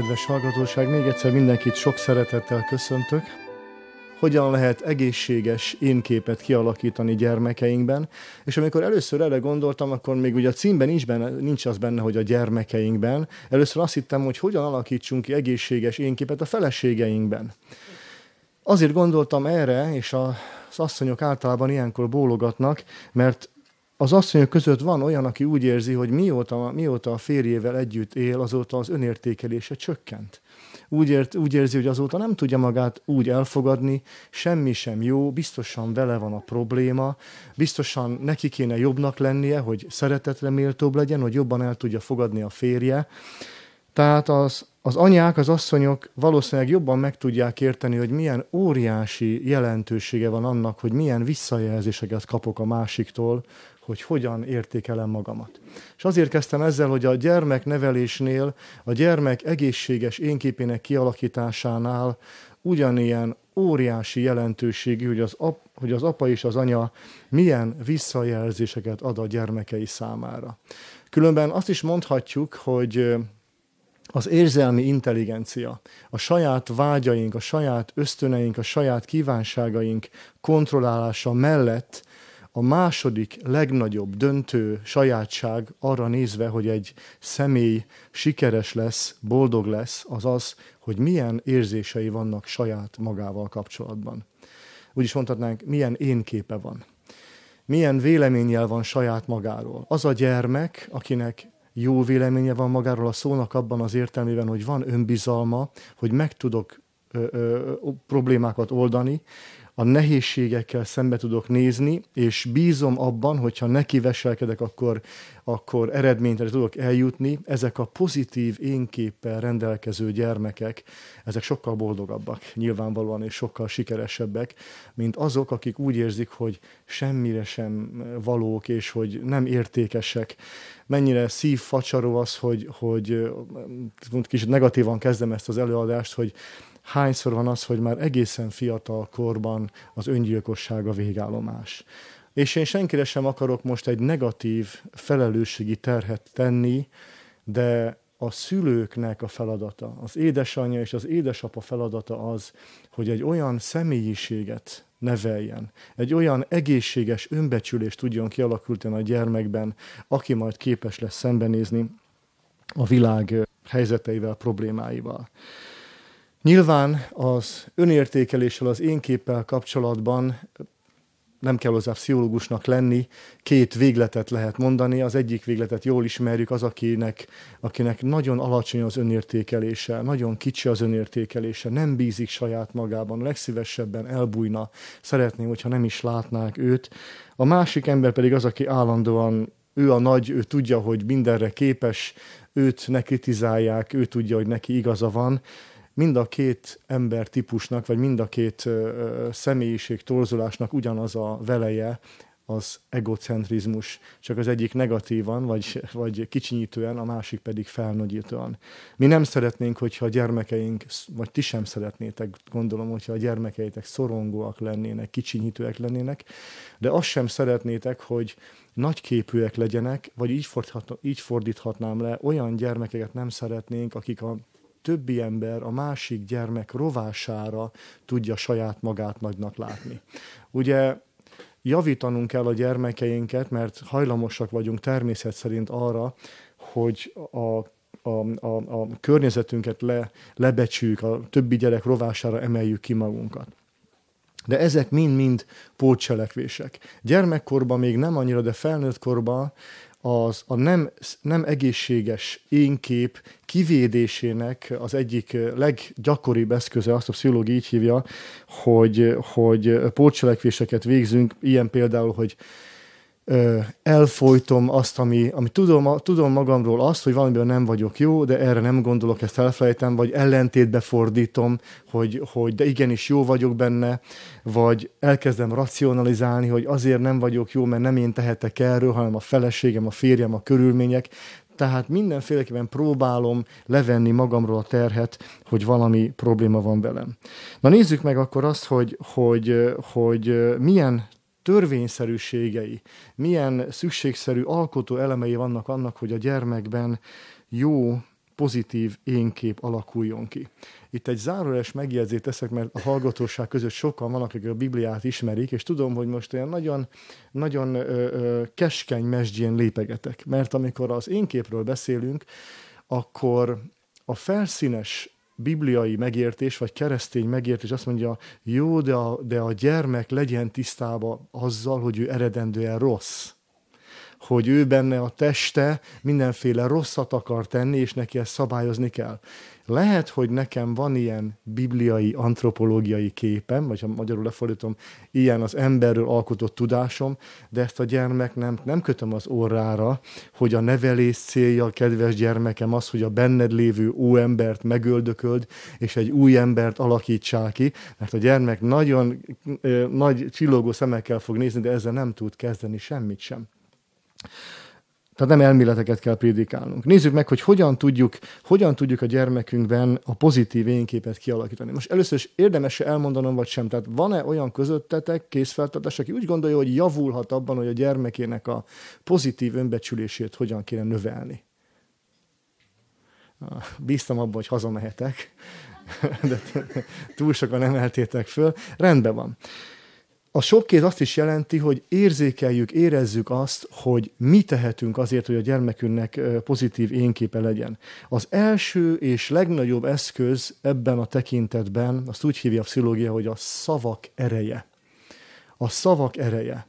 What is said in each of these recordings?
Kedves hallgatóság, még egyszer mindenkit sok szeretettel köszöntök. Hogyan lehet egészséges énképet kialakítani gyermekeinkben? És amikor először erre gondoltam, akkor még ugye a címben nincs, benne, nincs az benne, hogy a gyermekeinkben. Először azt hittem, hogy hogyan alakítsunk ki egészséges énképet a feleségeinkben. Azért gondoltam erre, és az asszonyok általában ilyenkor bólogatnak, mert az asszonyok között van olyan, aki úgy érzi, hogy mióta, mióta a férjével együtt él, azóta az önértékelése csökkent. Úgy, ért, úgy érzi, hogy azóta nem tudja magát úgy elfogadni, semmi sem jó, biztosan vele van a probléma, biztosan neki kéne jobbnak lennie, hogy szeretetre méltóbb legyen, hogy jobban el tudja fogadni a férje. Tehát az, az anyák, az asszonyok valószínűleg jobban meg tudják érteni, hogy milyen óriási jelentősége van annak, hogy milyen visszajelzéseket kapok a másiktól, hogy hogyan értékelem magamat. És azért kezdtem ezzel, hogy a gyermek nevelésnél, a gyermek egészséges énképének kialakításánál ugyanilyen óriási jelentőségű, hogy az, ap, hogy az apa és az anya milyen visszajelzéseket ad a gyermekei számára. Különben azt is mondhatjuk, hogy az érzelmi intelligencia, a saját vágyaink, a saját ösztöneink, a saját kívánságaink kontrollálása mellett a második legnagyobb döntő sajátság arra nézve, hogy egy személy sikeres lesz, boldog lesz, az az, hogy milyen érzései vannak saját magával kapcsolatban. Úgy is mondhatnánk, milyen én képe van. Milyen véleménnyel van saját magáról. Az a gyermek, akinek jó véleménye van magáról a szónak abban az értelmében, hogy van önbizalma, hogy meg tudok ö, ö, problémákat oldani, a nehézségekkel szembe tudok nézni, és bízom abban, hogyha neki veselkedek, akkor, akkor eredményre tudok eljutni. Ezek a pozitív énképpel rendelkező gyermekek, ezek sokkal boldogabbak nyilvánvalóan, és sokkal sikeresebbek, mint azok, akik úgy érzik, hogy semmire sem valók, és hogy nem értékesek. Mennyire szívfacsaró az, hogy, hogy kicsit negatívan kezdem ezt az előadást, hogy hányszor van az, hogy már egészen fiatal korban az öngyilkosság a végállomás. És én senkire sem akarok most egy negatív felelősségi terhet tenni, de a szülőknek a feladata, az édesanyja és az édesapa feladata az, hogy egy olyan személyiséget neveljen, egy olyan egészséges önbecsülést tudjon kialakulni a gyermekben, aki majd képes lesz szembenézni a világ helyzeteivel, problémáival. Nyilván az önértékeléssel, az én képpel kapcsolatban nem kell hozzá pszichológusnak lenni, két végletet lehet mondani. Az egyik végletet jól ismerjük, az, akinek, akinek nagyon alacsony az önértékelése, nagyon kicsi az önértékelése, nem bízik saját magában, legszívesebben elbújna, szeretném, hogyha nem is látnák őt. A másik ember pedig az, aki állandóan ő a nagy, ő tudja, hogy mindenre képes, őt ne kritizálják, ő tudja, hogy neki igaza van, mind a két ember típusnak, vagy mind a két személyiség torzulásnak ugyanaz a veleje, az egocentrizmus, csak az egyik negatívan, vagy, vagy kicsinyítően, a másik pedig felnagyítóan. Mi nem szeretnénk, hogyha a gyermekeink, vagy ti sem szeretnétek, gondolom, hogyha a gyermekeitek szorongóak lennének, kicsinyítőek lennének, de azt sem szeretnétek, hogy nagyképűek legyenek, vagy így, így fordíthatnám le, olyan gyermekeket nem szeretnénk, akik a többi ember a másik gyermek rovására tudja saját magát nagynak látni. Ugye javítanunk kell a gyermekeinket, mert hajlamosak vagyunk természet szerint arra, hogy a a, a, a környezetünket le, lebecsüljük, a többi gyerek rovására emeljük ki magunkat. De ezek mind-mind pótcselekvések. Gyermekkorban még nem annyira, de felnőtt korban az a nem, nem egészséges énkép kivédésének az egyik leggyakoribb eszköze, azt a pszichológia így hívja, hogy, hogy pótcselekvéseket végzünk, ilyen például, hogy elfolytom azt, ami, ami tudom, tudom magamról azt, hogy valamiben nem vagyok jó, de erre nem gondolok, ezt elfelejtem, vagy ellentétbe fordítom, hogy, hogy de igenis jó vagyok benne, vagy elkezdem racionalizálni, hogy azért nem vagyok jó, mert nem én tehetek erről, hanem a feleségem, a férjem, a körülmények, tehát mindenféleképpen próbálom levenni magamról a terhet, hogy valami probléma van velem. Na nézzük meg akkor azt, hogy, hogy, hogy milyen törvényszerűségei, milyen szükségszerű alkotó elemei vannak annak, hogy a gyermekben jó pozitív énkép alakuljon ki. Itt egy záróes megjegyzést teszek, mert a hallgatóság között sokan vannak, akik a Bibliát ismerik, és tudom, hogy most olyan nagyon, nagyon ö, ö, keskeny mesdjén lépegetek. Mert amikor az énképről beszélünk, akkor a felszínes bibliai megértés, vagy keresztény megértés azt mondja, jó, de a, de a gyermek legyen tisztába azzal, hogy ő eredendően rossz hogy ő benne a teste mindenféle rosszat akar tenni, és neki ezt szabályozni kell. Lehet, hogy nekem van ilyen bibliai, antropológiai képem, vagy ha magyarul lefordítom, ilyen az emberről alkotott tudásom, de ezt a gyermek nem, nem kötöm az orrára, hogy a nevelés célja, kedves gyermekem, az, hogy a benned lévő óembert megöldököld, és egy új embert alakítsál ki, mert a gyermek nagyon ö, nagy csillogó szemekkel fog nézni, de ezzel nem tud kezdeni semmit sem. Tehát nem elméleteket kell prédikálnunk. Nézzük meg, hogy hogyan tudjuk, hogyan tudjuk a gyermekünkben a pozitív énképet kialakítani. Most először is érdemes elmondanom, vagy sem. Tehát van-e olyan közöttetek, készfeltartás, aki úgy gondolja, hogy javulhat abban, hogy a gyermekének a pozitív önbecsülését hogyan kéne növelni? Bíztam abban, hogy hazamehetek, de túl sokan emeltétek föl. Rendben van a sok kéz azt is jelenti, hogy érzékeljük, érezzük azt, hogy mi tehetünk azért, hogy a gyermekünknek pozitív énképe legyen. Az első és legnagyobb eszköz ebben a tekintetben, azt úgy hívja a pszichológia, hogy a szavak ereje. A szavak ereje.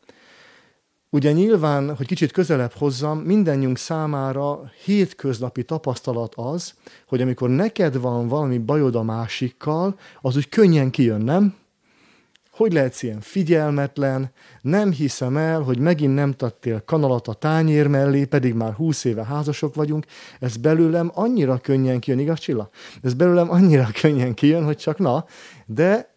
Ugye nyilván, hogy kicsit közelebb hozzam, mindennyünk számára hétköznapi tapasztalat az, hogy amikor neked van valami bajod a másikkal, az úgy könnyen kijön, nem? Hogy lehetsz ilyen figyelmetlen, nem hiszem el, hogy megint nem tettél kanalat a tányér mellé, pedig már húsz éve házasok vagyunk, ez belőlem annyira könnyen kijön, igaz Csilla? Ez belőlem annyira könnyen kijön, hogy csak na, de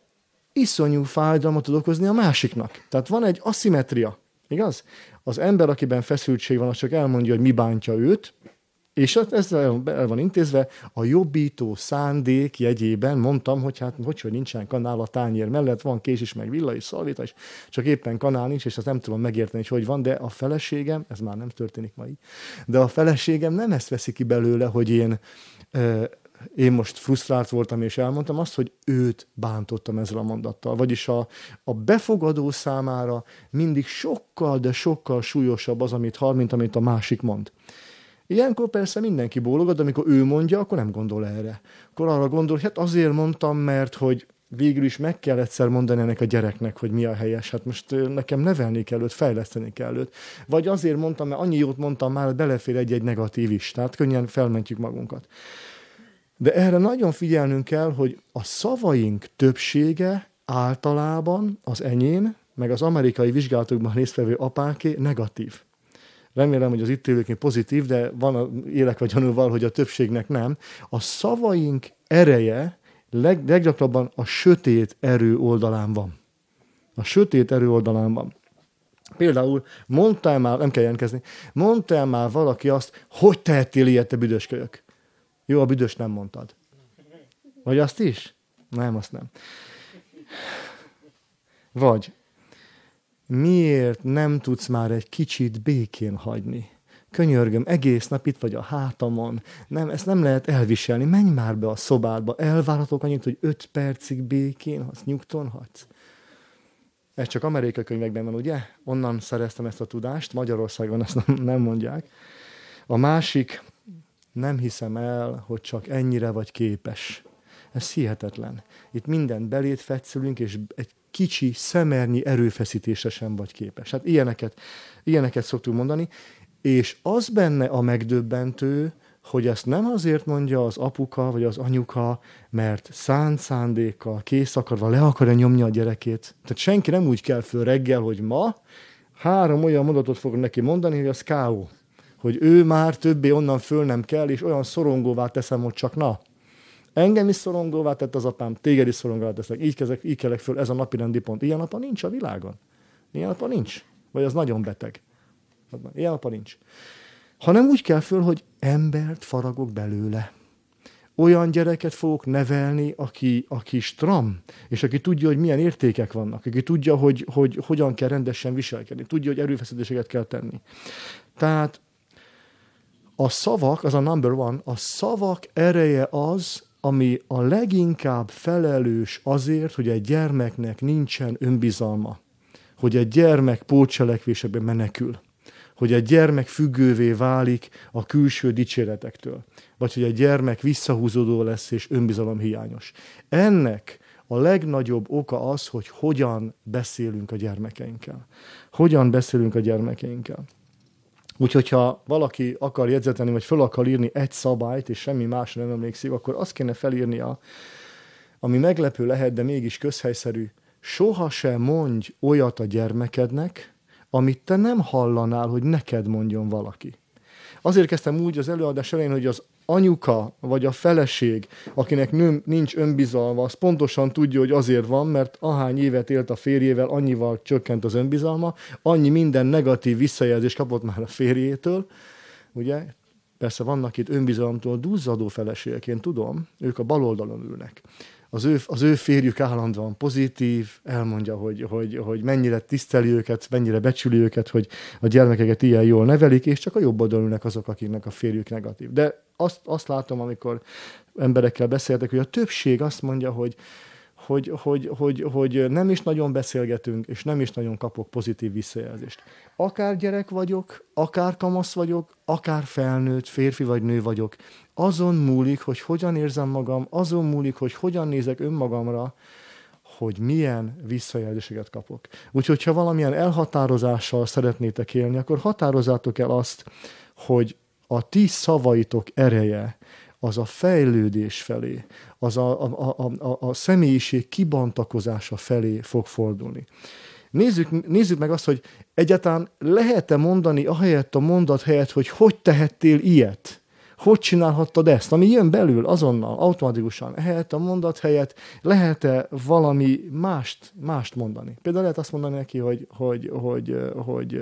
iszonyú fájdalmat tud okozni a másiknak. Tehát van egy aszimetria, igaz? Az ember, akiben feszültség van, az csak elmondja, hogy mi bántja őt, és ez el van intézve, a jobbító szándék jegyében mondtam, hogy hát hogy, hogy nincsen kanál a tányér mellett, van kés is, meg villa is, szalvita is, csak éppen kanál nincs, és azt nem tudom megérteni, hogy hogy van, de a feleségem, ez már nem történik ma így, de a feleségem nem ezt veszi ki belőle, hogy én én most frusztrált voltam, és elmondtam azt, hogy őt bántottam ezzel a mondattal. Vagyis a, a befogadó számára mindig sokkal, de sokkal súlyosabb az, amit hall, mint amit a másik mond. Ilyenkor persze mindenki bólogat, de amikor ő mondja, akkor nem gondol erre. Akkor arra gondol, hogy hát azért mondtam, mert hogy végül is meg kell egyszer mondani ennek a gyereknek, hogy mi a helyes. Hát most nekem nevelni kell őt, fejleszteni kell őt. Vagy azért mondtam, mert annyi jót mondtam már, hogy belefér egy-egy negatív is. Tehát könnyen felmentjük magunkat. De erre nagyon figyelnünk kell, hogy a szavaink többsége általában az enyém, meg az amerikai vizsgálatokban résztvevő apáké negatív. Remélem, hogy az itt élőként pozitív, de van a élek vagy gyanúval, hogy a többségnek nem. A szavaink ereje leg, leggyakrabban a sötét erő oldalán van. A sötét erő oldalán van. Például mondtál már, nem kell jelentkezni, mondtál már valaki azt, hogy tehettél ilyet, te büdös kölyök. Jó, a büdös nem mondtad. Vagy azt is? Nem, azt nem. Vagy miért nem tudsz már egy kicsit békén hagyni? Könyörgöm, egész nap itt vagy a hátamon. Nem, ezt nem lehet elviselni. Menj már be a szobádba. Elvárhatok annyit, hogy öt percig békén hagysz, nyugton hagysz. Ez csak amerikai könyvekben van, ugye? Onnan szereztem ezt a tudást. Magyarországon ezt nem, nem mondják. A másik, nem hiszem el, hogy csak ennyire vagy képes. Ez hihetetlen. Itt minden belét fetszülünk, és egy kicsi, szemernyi erőfeszítése sem vagy képes. Hát ilyeneket, ilyeneket szoktunk mondani, és az benne a megdöbbentő, hogy ezt nem azért mondja az apuka vagy az anyuka, mert szánt szándékkal, kész akarva le akarja nyomni a gyerekét. Tehát senki nem úgy kell föl reggel, hogy ma három olyan mondatot fog neki mondani, hogy az K.O. Hogy ő már többé onnan föl nem kell, és olyan szorongóvá teszem, hogy csak na, Engem is szorongóvá tett az apám, téged is szorongóvá teszek. Így, kezek, így kelek föl, ez a napi rendi pont. Ilyen apa nincs a világon. Ilyen apa nincs. Vagy az nagyon beteg. Ilyen apa nincs. Hanem úgy kell föl, hogy embert faragok belőle. Olyan gyereket fogok nevelni, aki, aki stram, és aki tudja, hogy milyen értékek vannak, aki tudja, hogy, hogy hogyan kell rendesen viselkedni, tudja, hogy erőfeszítéseket kell tenni. Tehát A szavak, az a number one, a szavak ereje az, ami a leginkább felelős azért, hogy egy gyermeknek nincsen önbizalma, hogy egy gyermek pótcselekvésekbe menekül, hogy egy gyermek függővé válik a külső dicséretektől, vagy hogy egy gyermek visszahúzódó lesz és önbizalom hiányos. Ennek a legnagyobb oka az, hogy hogyan beszélünk a gyermekeinkkel. Hogyan beszélünk a gyermekeinkkel. Úgyhogy ha valaki akar jegyzetelni, vagy fel akar írni egy szabályt, és semmi másra nem emlékszik, akkor azt kéne felírnia, ami meglepő lehet, de mégis közhelyszerű, soha se mondj olyat a gyermekednek, amit te nem hallanál, hogy neked mondjon valaki. Azért kezdtem úgy az előadás elején, hogy az anyuka vagy a feleség, akinek nő, nincs önbizalma, az pontosan tudja, hogy azért van, mert ahány évet élt a férjével, annyival csökkent az önbizalma, annyi minden negatív visszajelzést kapott már a férjétől, ugye? Persze vannak itt önbizalomtól duzzadó feleségek, én tudom, ők a bal oldalon ülnek az ő, az ő férjük állandóan pozitív, elmondja, hogy, hogy, hogy mennyire tiszteli őket, mennyire becsüli őket, hogy a gyermekeket ilyen jól nevelik, és csak a jobb oldalon ülnek azok, akiknek a férjük negatív. De azt, azt látom, amikor emberekkel beszéltek, hogy a többség azt mondja, hogy, hogy, hogy, hogy, hogy nem is nagyon beszélgetünk, és nem is nagyon kapok pozitív visszajelzést. Akár gyerek vagyok, akár kamasz vagyok, akár felnőtt, férfi vagy nő vagyok, azon múlik, hogy hogyan érzem magam, azon múlik, hogy hogyan nézek önmagamra, hogy milyen visszajelzéseket kapok. Úgyhogy, ha valamilyen elhatározással szeretnétek élni, akkor határozzátok el azt, hogy a ti szavaitok ereje az a fejlődés felé, az a, a, a, a, a személyiség kibontakozása felé fog fordulni. Nézzük, nézzük meg azt, hogy egyáltalán lehet-e mondani ahelyett a mondat helyett, hogy hogy tehettél ilyet? Hogy csinálhattad ezt? Ami jön belül azonnal, automatikusan, ehelyett a mondat helyett lehet-e valami mást, mást mondani? Például lehet azt mondani neki, hogy, hogy, hogy, hogy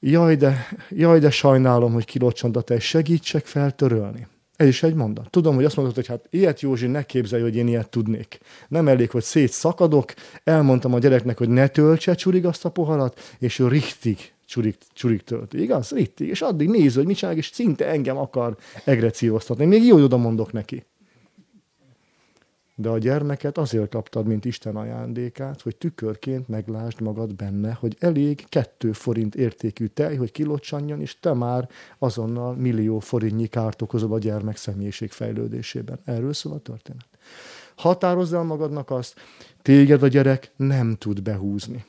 jaj de, jaj de sajnálom, hogy kilocsant a tej, segítsek feltörölni. Ez is egy mondat. Tudom, hogy azt mondod, hogy hát ilyet Józsi, ne képzelj, hogy én ilyet tudnék. Nem elég, hogy szétszakadok, elmondtam a gyereknek, hogy ne töltse csurig azt a poharat, és ő richtig csurig, csurig tölti. Igaz? Richtig. És addig néz, hogy mit csinál, és szinte engem akar egrecióztatni. Még jó oda mondok neki de a gyermeket azért kaptad, mint Isten ajándékát, hogy tükörként meglásd magad benne, hogy elég kettő forint értékű tej, hogy kilocsanjon, és te már azonnal millió forintnyi kárt okozol a gyermek személyiség fejlődésében. Erről szól a történet. Határozz el magadnak azt, téged a gyerek nem tud behúzni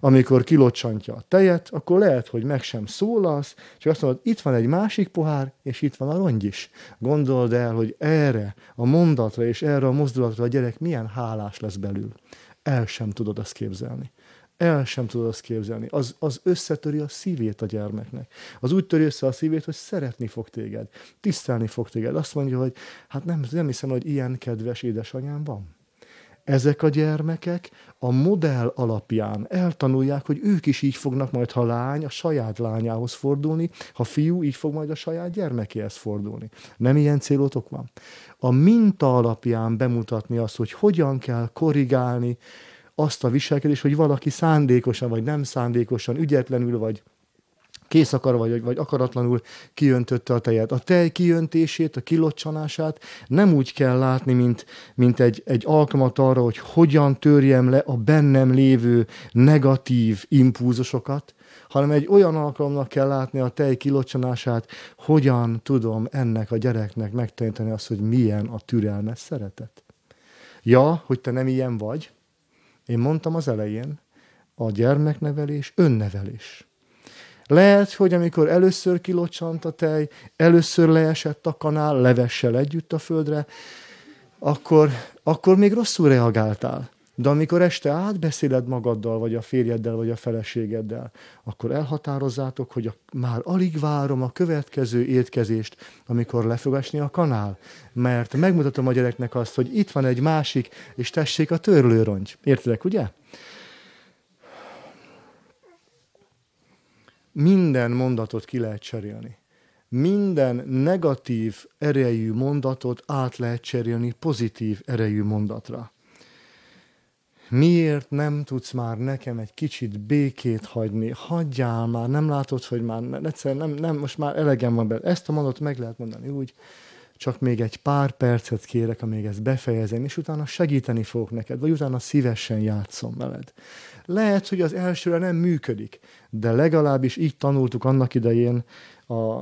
amikor kilocsantja a tejet, akkor lehet, hogy meg sem szólalsz, csak azt mondod, itt van egy másik pohár, és itt van a rongy is. Gondold el, hogy erre a mondatra és erre a mozdulatra a gyerek milyen hálás lesz belül. El sem tudod azt képzelni. El sem tudod azt képzelni. Az, az összetöri a szívét a gyermeknek. Az úgy töri össze a szívét, hogy szeretni fog téged, tisztelni fog téged. Azt mondja, hogy hát nem, nem hiszem, hogy ilyen kedves édesanyám van ezek a gyermekek a modell alapján eltanulják, hogy ők is így fognak majd, ha lány, a saját lányához fordulni, ha fiú, így fog majd a saját gyermekéhez fordulni. Nem ilyen célotok van? A minta alapján bemutatni azt, hogy hogyan kell korrigálni azt a viselkedést, hogy valaki szándékosan vagy nem szándékosan, ügyetlenül vagy kész akar vagy, vagy akaratlanul kiöntötte a tejet. A tej kiöntését, a kilocsanását nem úgy kell látni, mint, mint egy, egy alkalmat arra, hogy hogyan törjem le a bennem lévő negatív impulzusokat, hanem egy olyan alkalomnak kell látni a tej kilocsanását, hogyan tudom ennek a gyereknek megtanítani azt, hogy milyen a türelmes szeretet. Ja, hogy te nem ilyen vagy. Én mondtam az elején, a gyermeknevelés önnevelés. Lehet, hogy amikor először kilocsant a tej, először leesett a kanál levessel együtt a földre, akkor, akkor még rosszul reagáltál. De amikor este átbeszéled magaddal, vagy a férjeddel, vagy a feleségeddel, akkor elhatározzátok, hogy a, már alig várom a következő étkezést, amikor le fog esni a kanál. Mert megmutatom a gyereknek azt, hogy itt van egy másik, és tessék a törlőrongy. Értedek, ugye? Minden mondatot ki lehet cserélni. Minden negatív erejű mondatot át lehet cserélni pozitív erejű mondatra. miért nem tudsz már nekem egy kicsit békét hagyni? Hagyjál már, nem látod, hogy már egyszer nem, nem, most már elegem van belőle. Ezt a mondatot meg lehet mondani úgy, csak még egy pár percet kérek, amíg ezt befejezem, és utána segíteni fogok neked, vagy utána szívesen játszom veled. Lehet, hogy az elsőre nem működik, de legalábbis így tanultuk annak idején a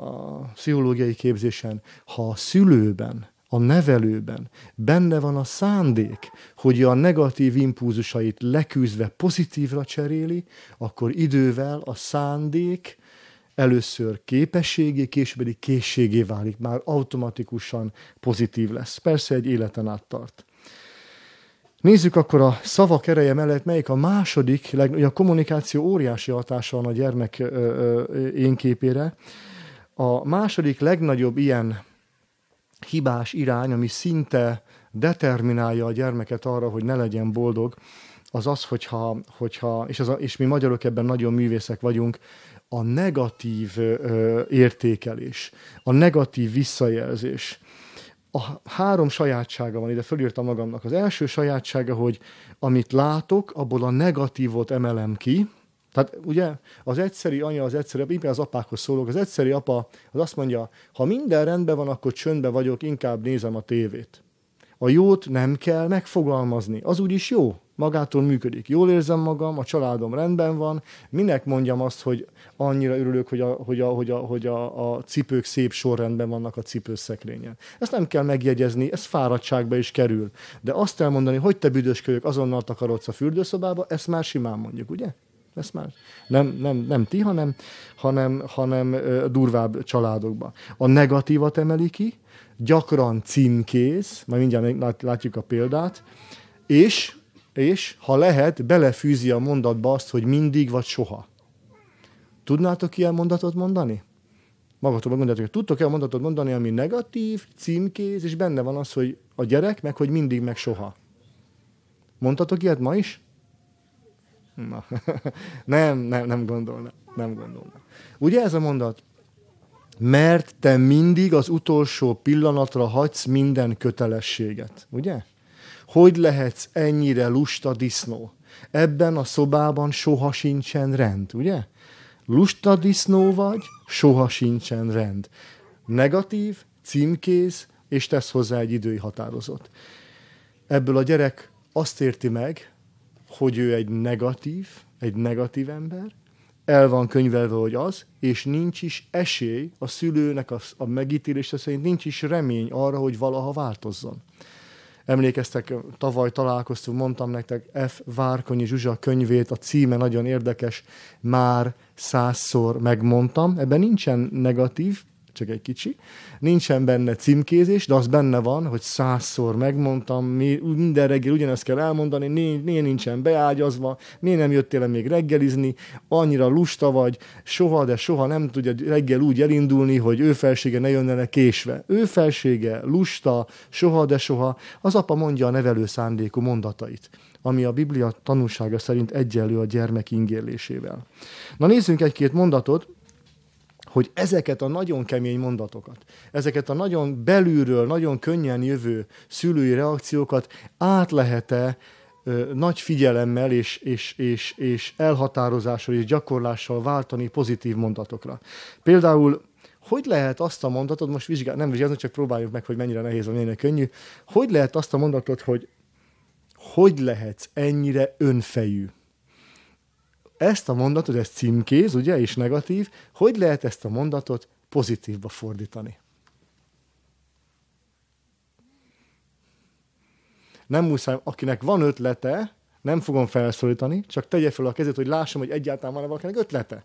pszichológiai képzésen, ha a szülőben, a nevelőben benne van a szándék, hogy a negatív impulzusait leküzdve pozitívra cseréli, akkor idővel a szándék először képességé, később pedig készségé válik, már automatikusan pozitív lesz. Persze egy életen át tart. Nézzük akkor a szavak ereje mellett, melyik a második, a kommunikáció óriási hatása van a gyermek énképére. A második legnagyobb ilyen hibás irány, ami szinte determinálja a gyermeket arra, hogy ne legyen boldog, az az, hogyha, hogyha és, az a, és mi magyarok ebben nagyon művészek vagyunk, a negatív ö, értékelés, a negatív visszajelzés. A három sajátsága van, ide fölírtam magamnak. Az első sajátsága, hogy amit látok, abból a negatívot emelem ki, tehát ugye az egyszeri anya, az egyszeri, inkább az apákhoz szólok, az egyszeri apa az azt mondja, ha minden rendben van, akkor csöndben vagyok, inkább nézem a tévét. A jót nem kell megfogalmazni, az úgyis jó, magától működik. Jól érzem magam, a családom rendben van, minek mondjam azt, hogy annyira örülök, hogy a, hogy a, hogy a, hogy a, a cipők szép sorrendben vannak a cipőszekrényen. Ezt nem kell megjegyezni, ez fáradtságba is kerül. De azt elmondani, hogy te büdös azonnal takarodsz a fürdőszobába, ezt már simán mondjuk, ugye? Ezt már nem, nem, nem ti, hanem, hanem, hanem durvább családokban. A negatívat emeli ki, gyakran címkéz, majd mindjárt látjuk a példát, és, és ha lehet, belefűzi a mondatba azt, hogy mindig vagy soha. Tudnátok ilyen mondatot mondani? Magatokban gondoljátok, hogy tudtok ilyen mondatot mondani, ami negatív, címkéz, és benne van az, hogy a gyerek, meg hogy mindig, meg soha. Mondtatok ilyet ma is? Na. nem, nem, nem gondolna. Nem gondolna. Ugye ez a mondat? Mert te mindig az utolsó pillanatra hagysz minden kötelességet. Ugye? Hogy lehetsz ennyire lusta disznó? Ebben a szobában soha sincsen rend, ugye? Lusta disznó vagy, soha sincsen rend. Negatív, címkéz, és tesz hozzá egy idői határozat. Ebből a gyerek azt érti meg, hogy ő egy negatív, egy negatív ember, el van könyvelve, hogy az, és nincs is esély a szülőnek a, a megítélése szerint, nincs is remény arra, hogy valaha változzon. Emlékeztek, tavaly találkoztunk, mondtam nektek F. Várkonyi Zsuzsa könyvét, a címe nagyon érdekes, már százszor megmondtam, ebben nincsen negatív, csak egy kicsi. Nincsen benne címkézés, de az benne van, hogy százszor megmondtam, minden reggel ugyanezt kell elmondani, miért nincsen beágyazva, miért nem jöttél még reggelizni, annyira lusta vagy, soha, de soha nem tudja reggel úgy elindulni, hogy ő felsége ne jönne késve. Ő felsége, lusta, soha, de soha, az apa mondja a nevelő szándékú mondatait ami a Biblia tanúsága szerint egyenlő a gyermek ingérlésével. Na nézzünk egy-két mondatot, hogy ezeket a nagyon kemény mondatokat, ezeket a nagyon belülről, nagyon könnyen jövő szülői reakciókat át lehet-e ö, nagy figyelemmel és, és, és, és elhatározással és gyakorlással váltani pozitív mondatokra. Például hogy lehet azt a mondatot, most vizsgál, nem vizsgálni, csak próbáljuk meg, hogy mennyire nehéz, vagy mennyire könnyű, hogy lehet azt a mondatot, hogy hogy lehetsz ennyire önfejű? Ezt a mondatot, ez címkéz, ugye, és negatív, hogy lehet ezt a mondatot pozitívba fordítani? Nem muszáj, akinek van ötlete, nem fogom felszólítani, csak tegye fel a kezét, hogy lássam, hogy egyáltalán van-e valakinek ötlete.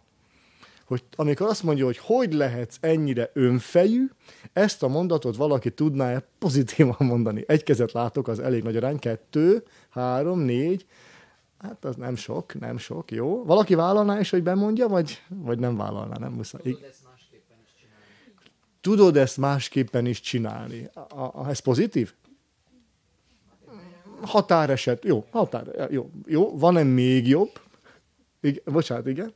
Hogy amikor azt mondja, hogy hogy lehetsz ennyire önfejű, ezt a mondatot valaki tudná-e pozitívan mondani. Egy kezet látok, az elég nagy arány, kettő, három, négy, Hát az nem sok, nem sok, jó. Valaki vállalná is, hogy bemondja, vagy, vagy nem vállalná, nem muszáj. Tudod ezt másképpen is csinálni? Tudod ezt másképpen is csinálni. A, a, ez pozitív? Határeset, jó, határ, jó, jó. Van-e még jobb? Igen, bocsánat, igen?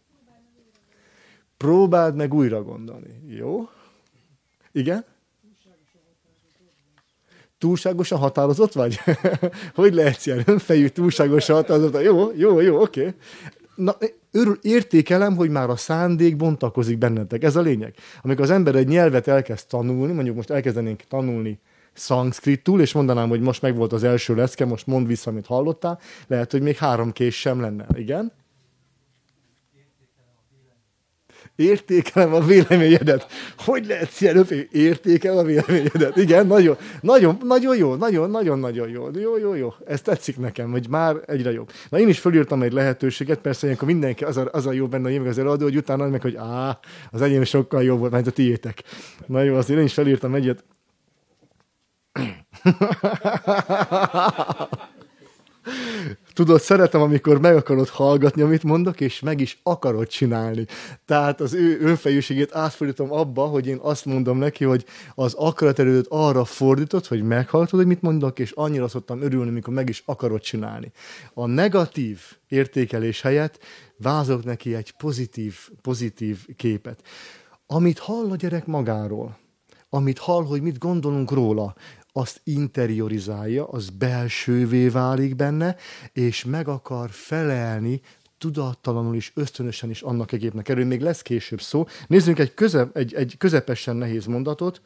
Próbáld meg újra gondolni, jó? Igen? Túlságosan határozott vagy? hogy lehetsz ilyen önfejű, túlságosan határozott? Jó, jó, jó, oké. Okay. Na, örül, értékelem, hogy már a szándék bontakozik bennetek. Ez a lényeg. Amikor az ember egy nyelvet elkezd tanulni, mondjuk most elkezdenénk tanulni szanszkritul, és mondanám, hogy most megvolt az első lecke, most mond vissza, amit hallottál, lehet, hogy még három kés sem lenne. Igen? Értékelem a véleményedet. Hogy lehet ilyen öpé? Értékelem a véleményedet. Igen, nagyon, nagyon, nagyon jó, nagyon, nagyon, nagyon jó. Jó, jó, jó. Ez tetszik nekem, hogy már egyre jobb. Na én is fölírtam egy lehetőséget, persze ilyenkor mindenki az a, az a jó benne, hogy meg az előadó, hogy utána meg, hogy á, az enyém sokkal jobb volt, mint a tiétek. Na jó, azért én is felírtam egyet. Tudod, szeretem, amikor meg akarod hallgatni, amit mondok, és meg is akarod csinálni. Tehát az ő önfejűségét átfordítom abba, hogy én azt mondom neki, hogy az akaraterőt arra fordított, hogy meghallgatod, hogy mit mondok, és annyira szoktam örülni, amikor meg is akarod csinálni. A negatív értékelés helyett vázok neki egy pozitív, pozitív képet. Amit hall a gyerek magáról, amit hall, hogy mit gondolunk róla, azt interiorizálja, az belsővé válik benne, és meg akar felelni tudattalanul is, ösztönösen is annak a gépnek. Erről még lesz később szó. Nézzünk egy, köze, egy, egy közepesen nehéz mondatot.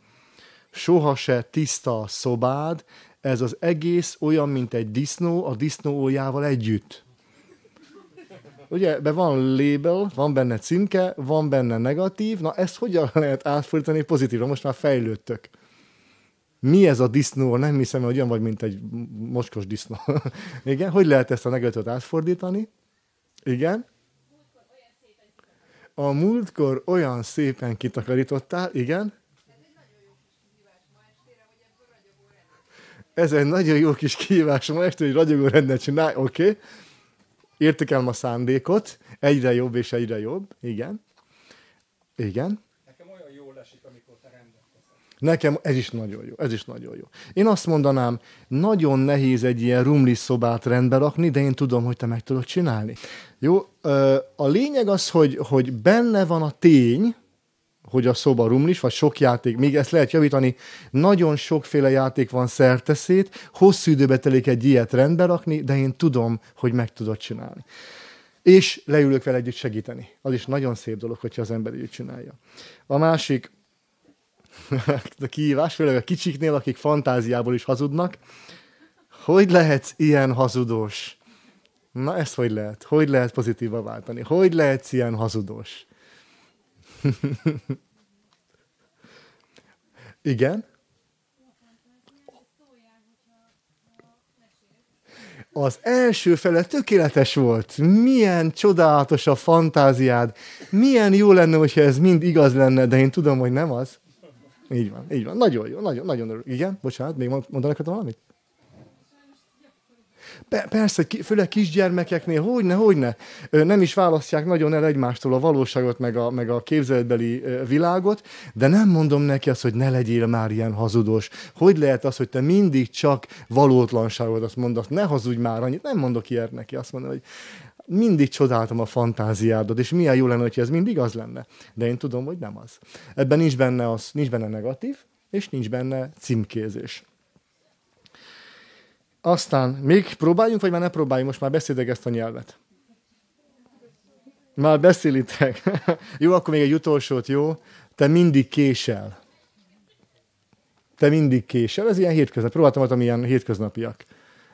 Soha se tiszta a szobád, ez az egész olyan, mint egy disznó a disznójával együtt. Ugye, be van label, van benne címke, van benne negatív, na ezt hogyan lehet átfordítani pozitívra? Most már fejlődtök mi ez a disznó, nem hiszem, hogy olyan vagy, mint egy mocskos disznó. Igen, hogy lehet ezt a negatívat átfordítani? Igen. A múltkor olyan szépen kitakarítottál, igen. Ez egy nagyon jó kis kihívás ma este, hogy ragyogó rendet csinálj, oké. Okay. Értékelem a szándékot, egyre jobb és egyre jobb, igen. Igen. Nekem ez is nagyon jó, ez is nagyon jó. Én azt mondanám, nagyon nehéz egy ilyen rumli szobát rendbe rakni, de én tudom, hogy te meg tudod csinálni. Jó, a lényeg az, hogy, hogy benne van a tény, hogy a szoba rumlis, vagy sok játék, még ezt lehet javítani, nagyon sokféle játék van szerteszét, hosszú időbe telik egy ilyet rendbe rakni, de én tudom, hogy meg tudod csinálni. És leülök vele együtt segíteni. Az is nagyon szép dolog, hogyha az ember így csinálja. A másik, a kihívás, főleg a kicsiknél, akik fantáziából is hazudnak. Hogy lehetsz ilyen hazudós? Na, ez hogy lehet? Hogy lehet pozitíva váltani? Hogy lehetsz ilyen hazudós? Igen? Az első fele tökéletes volt. Milyen csodálatos a fantáziád. Milyen jó lenne, hogyha ez mind igaz lenne, de én tudom, hogy nem az. Így van, így van. Nagyon jó, nagyon, nagyon örül. Igen, bocsánat, még mondanak valamit? Persze, főleg kisgyermekeknél, hogyne, hogyne. Nem is választják nagyon el egymástól a valóságot, meg a, meg a képzeletbeli világot, de nem mondom neki azt, hogy ne legyél már ilyen hazudos. Hogy lehet az, hogy te mindig csak valótlanságot azt mondasz, ne hazudj már annyit. Nem mondok ilyet neki, azt mondom, hogy mindig csodáltam a fantáziádat, és milyen jó lenne, hogyha ez mindig az lenne. De én tudom, hogy nem az. Ebben nincs benne, az, nincs benne negatív, és nincs benne címkézés. Aztán még próbáljunk, vagy már ne próbáljunk, most már beszédek ezt a nyelvet. Már beszélitek. jó, akkor még egy utolsót, jó? Te mindig késel. Te mindig késel. Ez ilyen hétköznapi. Próbáltam, hogy ilyen hétköznapiak.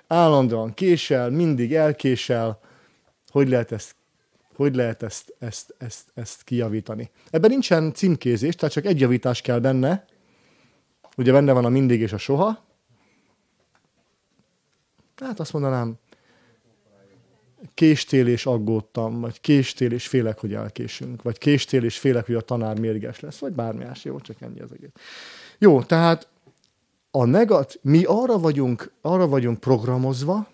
Állandóan késel, mindig elkésel, hogy lehet ezt hogy lehet ezt, ezt, ezt, ezt kijavítani. Ebben nincsen címkézés, tehát csak egy javítás kell benne. Ugye benne van a mindig és a soha. Tehát azt mondanám, késtél és aggódtam, vagy késtél és félek, hogy elkésünk, vagy késtél és félek, hogy a tanár mérges lesz, vagy bármi más, jó, csak ennyi az egész. Jó, tehát a negat, mi arra vagyunk, arra vagyunk programozva,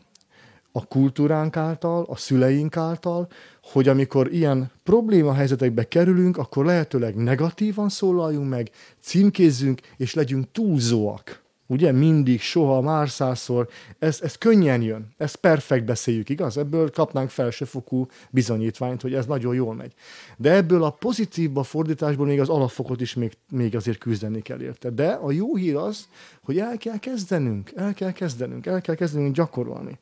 a kultúránk által, a szüleink által, hogy amikor ilyen probléma helyzetekbe kerülünk, akkor lehetőleg negatívan szólaljunk meg, címkézzünk, és legyünk túlzóak. Ugye mindig, soha, már százszor, ez, ez könnyen jön, ez perfekt beszéljük, igaz? Ebből kapnánk felsőfokú bizonyítványt, hogy ez nagyon jól megy. De ebből a pozitívba fordításból még az alapfokot is még, még azért küzdeni kell érte. De a jó hír az, hogy el kell kezdenünk, el kell kezdenünk, el kell kezdenünk gyakorolni.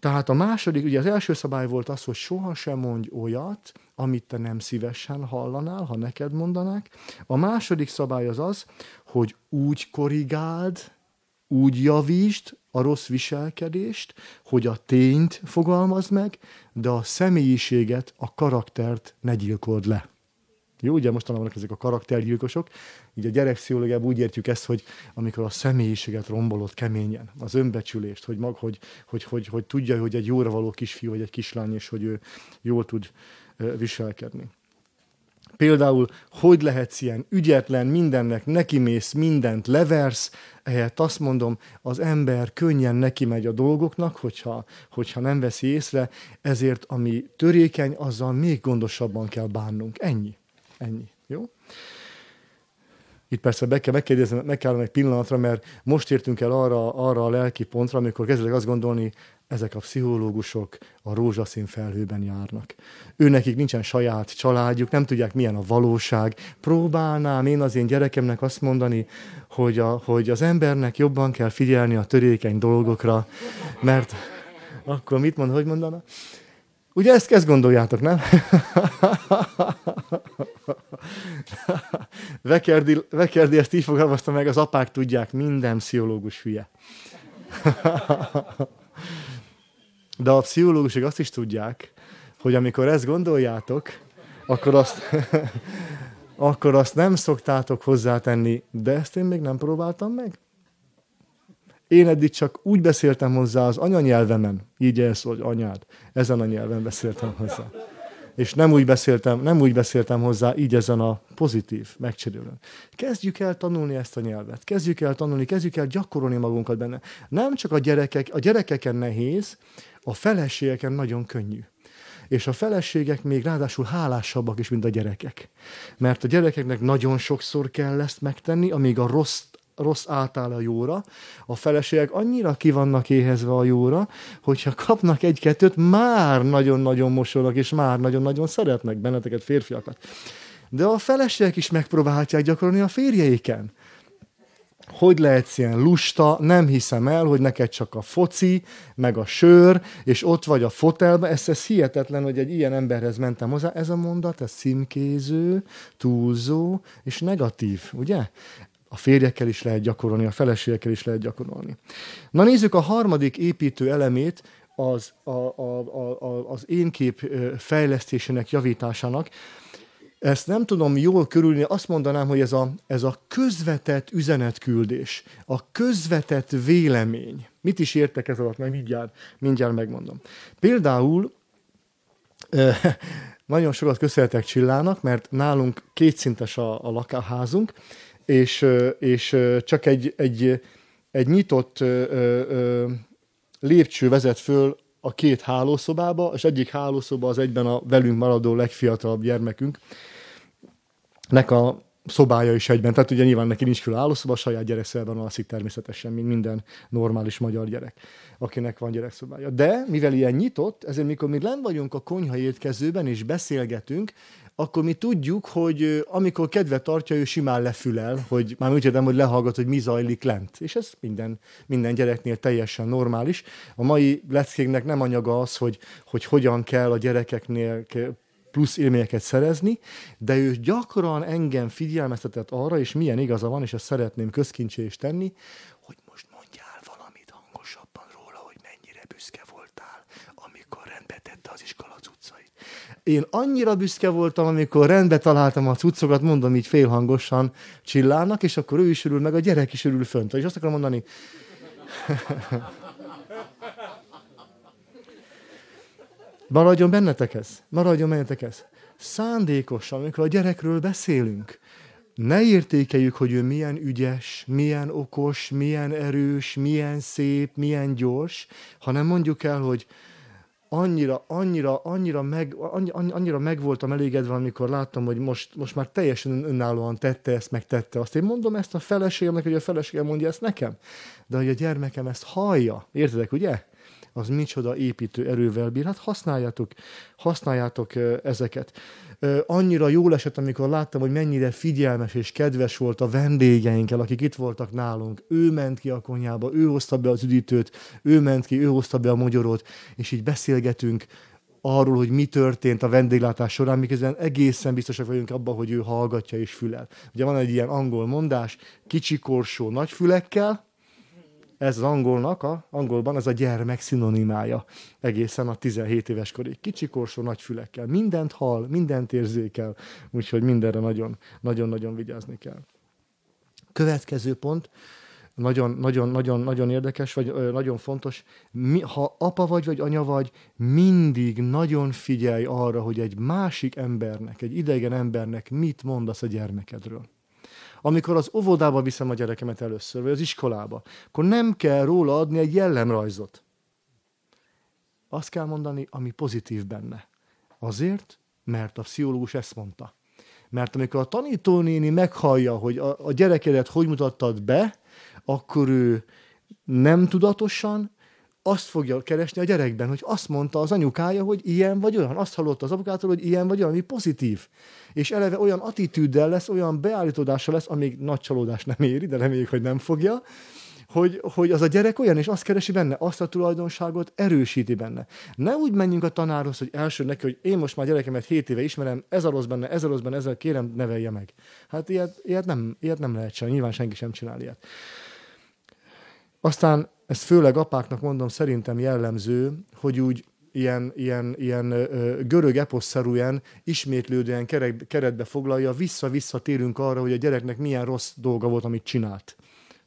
Tehát a második, ugye az első szabály volt az, hogy sohasem mondj olyat, amit te nem szívesen hallanál, ha neked mondanák. A második szabály az az, hogy úgy korrigáld, úgy javítsd a rossz viselkedést, hogy a tényt fogalmazd meg, de a személyiséget, a karaktert ne gyilkold le. Jó, ugye mostanában ezek a karaktergyilkosok, így a gyerekpszichológiában úgy értjük ezt, hogy amikor a személyiséget rombolod keményen, az önbecsülést, hogy, mag, hogy, hogy, hogy, hogy tudja, hogy egy jóra való kisfiú, vagy egy kislány, és hogy ő jól tud viselkedni. Például, hogy lehetsz ilyen ügyetlen, mindennek nekimész, mindent leversz, ehhez azt mondom, az ember könnyen neki megy a dolgoknak, hogyha, hogyha nem veszi észre, ezért ami törékeny, azzal még gondosabban kell bánnunk. Ennyi. Ennyi. Jó? Itt persze be kell, megkérdezni, meg kell egy pillanatra, mert most értünk el arra, arra a lelki pontra, amikor kezdek azt gondolni, ezek a pszichológusok a rózsaszín felhőben járnak. Ő nekik nincsen saját családjuk, nem tudják, milyen a valóság. Próbálnám én az én gyerekemnek azt mondani, hogy, a, hogy az embernek jobban kell figyelni a törékeny dolgokra, mert akkor mit mond, hogy mondana? Ugye ezt, ezt gondoljátok, nem? Vekerdi, Vekerdi ezt így fogalmazta meg, az apák tudják, minden pszichológus hülye. De a pszichológusok azt is tudják, hogy amikor ezt gondoljátok, akkor azt, akkor azt nem szoktátok hozzátenni, de ezt én még nem próbáltam meg. Én eddig csak úgy beszéltem hozzá az anyanyelvemen, így elsz, hogy anyád, ezen a nyelven beszéltem hozzá. És nem úgy beszéltem, nem úgy beszéltem hozzá, így ezen a pozitív megcserélőn. Kezdjük el tanulni ezt a nyelvet. Kezdjük el tanulni, kezdjük el gyakorolni magunkat benne. Nem csak a gyerekek, a gyerekeken nehéz, a feleségeken nagyon könnyű. És a feleségek még ráadásul hálásabbak is, mint a gyerekek. Mert a gyerekeknek nagyon sokszor kell ezt megtenni, amíg a rossz rossz átáll a jóra, a feleségek annyira ki vannak éhezve a jóra, hogyha kapnak egy-kettőt, már nagyon-nagyon mosolnak, és már nagyon-nagyon szeretnek benneteket, férfiakat. De a feleségek is megpróbálhatják gyakorolni a férjeiken hogy lehetsz ilyen lusta, nem hiszem el, hogy neked csak a foci, meg a sör, és ott vagy a fotelben, ez, ez hihetetlen, hogy egy ilyen emberhez mentem hozzá. Ez a mondat, ez címkéző, túlzó és negatív, ugye? A férjekkel is lehet gyakorolni, a feleségekkel is lehet gyakorolni. Na nézzük a harmadik építő elemét, az, a, a, a, az énkép fejlesztésének, javításának. Ezt nem tudom jól körülni, azt mondanám, hogy ez a, ez a közvetett üzenetküldés, a közvetett vélemény. Mit is értek ez alatt, meg mindjárt, mindjárt megmondom. Például nagyon sokat köszönhetek Csillának, mert nálunk kétszintes a, a lakásházunk, és, és csak egy, egy, egy nyitott lépcső vezet föl a két hálószobába, és egyik hálószoba az egyben a velünk maradó legfiatalabb gyermekünk, nek a szobája is egyben. Tehát ugye nyilván neki nincs külön állószoba, saját gyerekszobában alszik természetesen, mint minden normális magyar gyerek, akinek van gyerekszobája. De mivel ilyen nyitott, ezért mikor mi len vagyunk a konyha étkezőben és beszélgetünk, akkor mi tudjuk, hogy amikor kedve tartja, ő simán lefülel, hogy már úgy értem, hogy lehallgat, hogy mi zajlik lent. És ez minden, minden gyereknél teljesen normális. A mai leckéknek nem anyaga az, hogy, hogy hogyan kell a gyerekeknél plusz élményeket szerezni, de ő gyakran engem figyelmeztetett arra, és milyen igaza van, és ezt szeretném közkincsé is tenni, hogy most mondjál valamit hangosabban róla, hogy mennyire büszke voltál, amikor rendbe tette az iskola cuccait. Én annyira büszke voltam, amikor rendbe találtam a cuccokat, mondom így félhangosan csillának, és akkor ő is örül, meg a gyerek is örül fönt. És azt akarom mondani, Maradjon bennetek ez. Maradjon bennetek ez. Szándékosan, amikor a gyerekről beszélünk, ne értékeljük, hogy ő milyen ügyes, milyen okos, milyen erős, milyen szép, milyen gyors, hanem mondjuk el, hogy annyira, annyira, annyira meg, annyi, annyira meg voltam elégedve, amikor láttam, hogy most, most már teljesen önállóan tette ezt, meg tette azt. Én mondom ezt a feleségemnek, hogy a feleségem mondja ezt nekem, de hogy a gyermekem ezt hallja. Értedek, ugye? Az micsoda építő erővel bír. Hát használjátok, használjátok ezeket. Annyira jól esett, amikor láttam, hogy mennyire figyelmes és kedves volt a vendégeinkkel, akik itt voltak nálunk. Ő ment ki a konyhába, ő hozta be az üdítőt, ő ment ki, ő hozta be a magyarót, és így beszélgetünk arról, hogy mi történt a vendéglátás során, miközben egészen biztosak vagyunk abban, hogy ő hallgatja és fülel. Ugye van egy ilyen angol mondás, kicsi korsó nagy fülekkel, ez az angolnak, a, angolban ez a gyermek szinonimája egészen a 17 éves korig. Kicsi korsó, nagy fülekkel. Mindent hall, mindent érzékel, úgyhogy mindenre nagyon-nagyon vigyázni kell. Következő pont, nagyon, nagyon, nagyon, nagyon érdekes, vagy ö, nagyon fontos. Mi, ha apa vagy, vagy anya vagy, mindig nagyon figyelj arra, hogy egy másik embernek, egy idegen embernek mit mondasz a gyermekedről amikor az óvodába viszem a gyerekemet először, vagy az iskolába, akkor nem kell róla adni egy jellemrajzot. Azt kell mondani, ami pozitív benne. Azért, mert a pszichológus ezt mondta. Mert amikor a tanítónéni meghallja, hogy a, a gyerekedet hogy mutattad be, akkor ő nem tudatosan azt fogja keresni a gyerekben, hogy azt mondta az anyukája, hogy ilyen vagy olyan. Azt hallotta az apukától, hogy ilyen vagy olyan, ami pozitív. És eleve olyan attitűddel lesz, olyan beállítódással lesz, amíg nagy csalódás nem éri, de reméljük, hogy nem fogja, hogy, hogy az a gyerek olyan, és azt keresi benne, azt a tulajdonságot erősíti benne. Ne úgy menjünk a tanárhoz, hogy első neki, hogy én most már gyerekemet 7 éve ismerem, ez a rossz benne, ez a rossz benne, ezzel kérem, nevelje meg. Hát ilyet, ilyet, nem, ilyet nem lehet csinálni, nyilván senki sem csinál ilyet. Aztán ez főleg apáknak mondom, szerintem jellemző, hogy úgy ilyen, ilyen, ilyen ö, görög eposzszerűen, ismétlődően keret, keretbe foglalja, vissza-vissza térünk arra, hogy a gyereknek milyen rossz dolga volt, amit csinált.